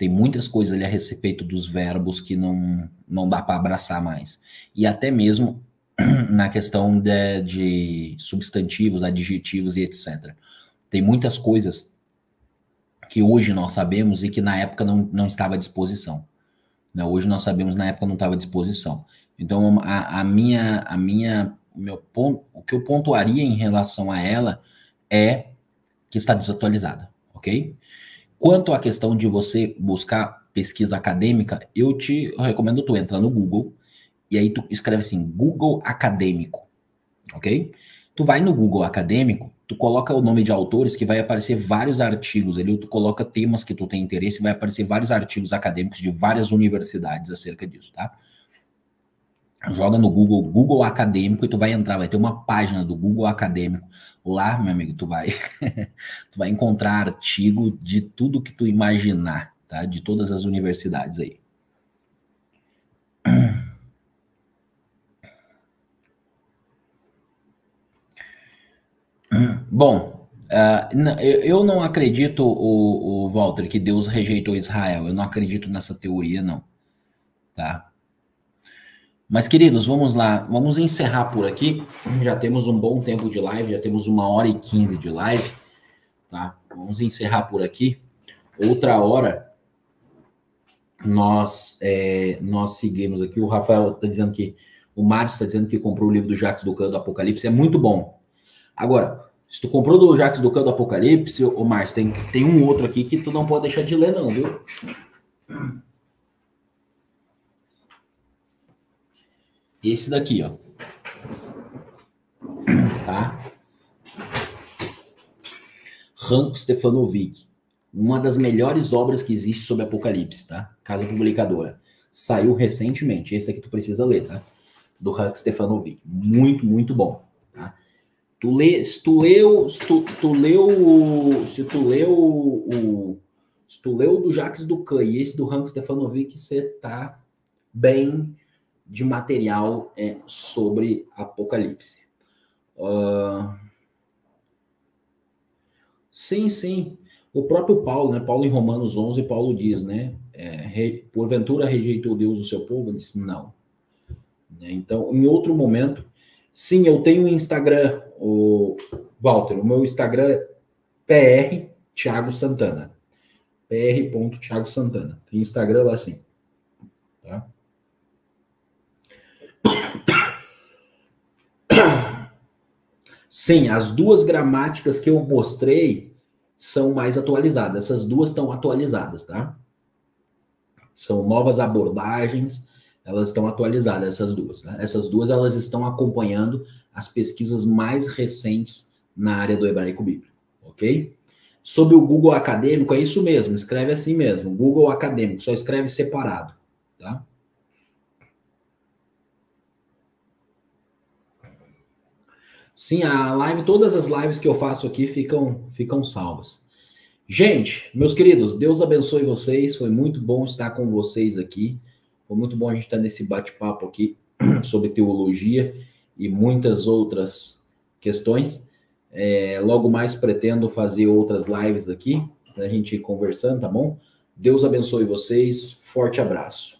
Tem muitas coisas ali a respeito dos verbos que não, não dá para abraçar mais. E até mesmo *clears throat* na questão de, de substantivos, adjetivos e etc. Tem muitas coisas que hoje nós sabemos e que na época não, não estava à disposição. Né? Hoje nós sabemos, na época não estava à disposição. Então, a, a minha, a minha, meu ponto, o que eu pontuaria em relação a ela é que está desatualizada, ok? Quanto à questão de você buscar pesquisa acadêmica, eu te recomendo tu entrar no Google e aí tu escreve assim, Google acadêmico, ok? Tu vai no Google acadêmico, tu coloca o nome de autores que vai aparecer vários artigos ali, tu coloca temas que tu tem interesse, vai aparecer vários artigos acadêmicos de várias universidades acerca disso, tá? Joga no Google, Google Acadêmico, e tu vai entrar, vai ter uma página do Google Acadêmico. Lá, meu amigo, tu vai, *laughs* tu vai encontrar artigo de tudo que tu imaginar, tá? De todas as universidades aí. *clears throat* Bom, uh, eu não acredito, o Walter, que Deus rejeitou Israel. Eu não acredito nessa teoria, não. Tá? Mas, queridos, vamos lá. Vamos encerrar por aqui. Já temos um bom tempo de live, já temos uma hora e quinze de live. Tá? Vamos encerrar por aqui. Outra hora, nós, é, nós seguimos aqui. O Rafael está dizendo que. O Márcio está dizendo que comprou o livro do Jacques Ducan do Apocalipse. É muito bom. Agora, se tu comprou do Jacques Ducan do Apocalipse, o Márcio, tem, tem um outro aqui que tu não pode deixar de ler, não, viu? Esse daqui, ó. *clears throat* Tá? Ranko Stefanovic. Uma das melhores obras que existe sobre Apocalipse, tá? Casa Publicadora. Saiu recentemente. Esse aqui tu precisa ler, tá? Do Ranko Stefanovic. Muito, muito bom. Tá? Tu lê, se tu leu, se tu, tu leu, se tu leu o, se tu leu do Jacques Ducan e esse do Ranko Stefanovic, você tá bem de material é, sobre Apocalipse. Uh... Sim, sim. O próprio Paulo, né? Paulo em Romanos 11, Paulo diz, né? É, re... Porventura rejeitou Deus o seu povo? Ele disse, não. Né, então, em outro momento, sim, eu tenho um Instagram, o Walter, o meu Instagram é PR Thiago Santana. PR. Thiago Santana. Tem Instagram lá sim. Tá? Sim, as duas gramáticas que eu mostrei são mais atualizadas. Essas duas estão atualizadas, tá? São novas abordagens, elas estão atualizadas, essas duas. Tá? Essas duas, elas estão acompanhando as pesquisas mais recentes na área do hebraico bíblico, ok? Sobre o Google Acadêmico, é isso mesmo, escreve assim mesmo, Google Acadêmico, só escreve separado, tá? Sim, a live, todas as lives que eu faço aqui ficam, ficam salvas. Gente, meus queridos, Deus abençoe vocês. Foi muito bom estar com vocês aqui. Foi muito bom a gente estar nesse bate-papo aqui *clears throat* sobre teologia e muitas outras questões. É, logo mais pretendo fazer outras lives aqui, para a gente ir conversando, tá bom? Deus abençoe vocês. Forte abraço.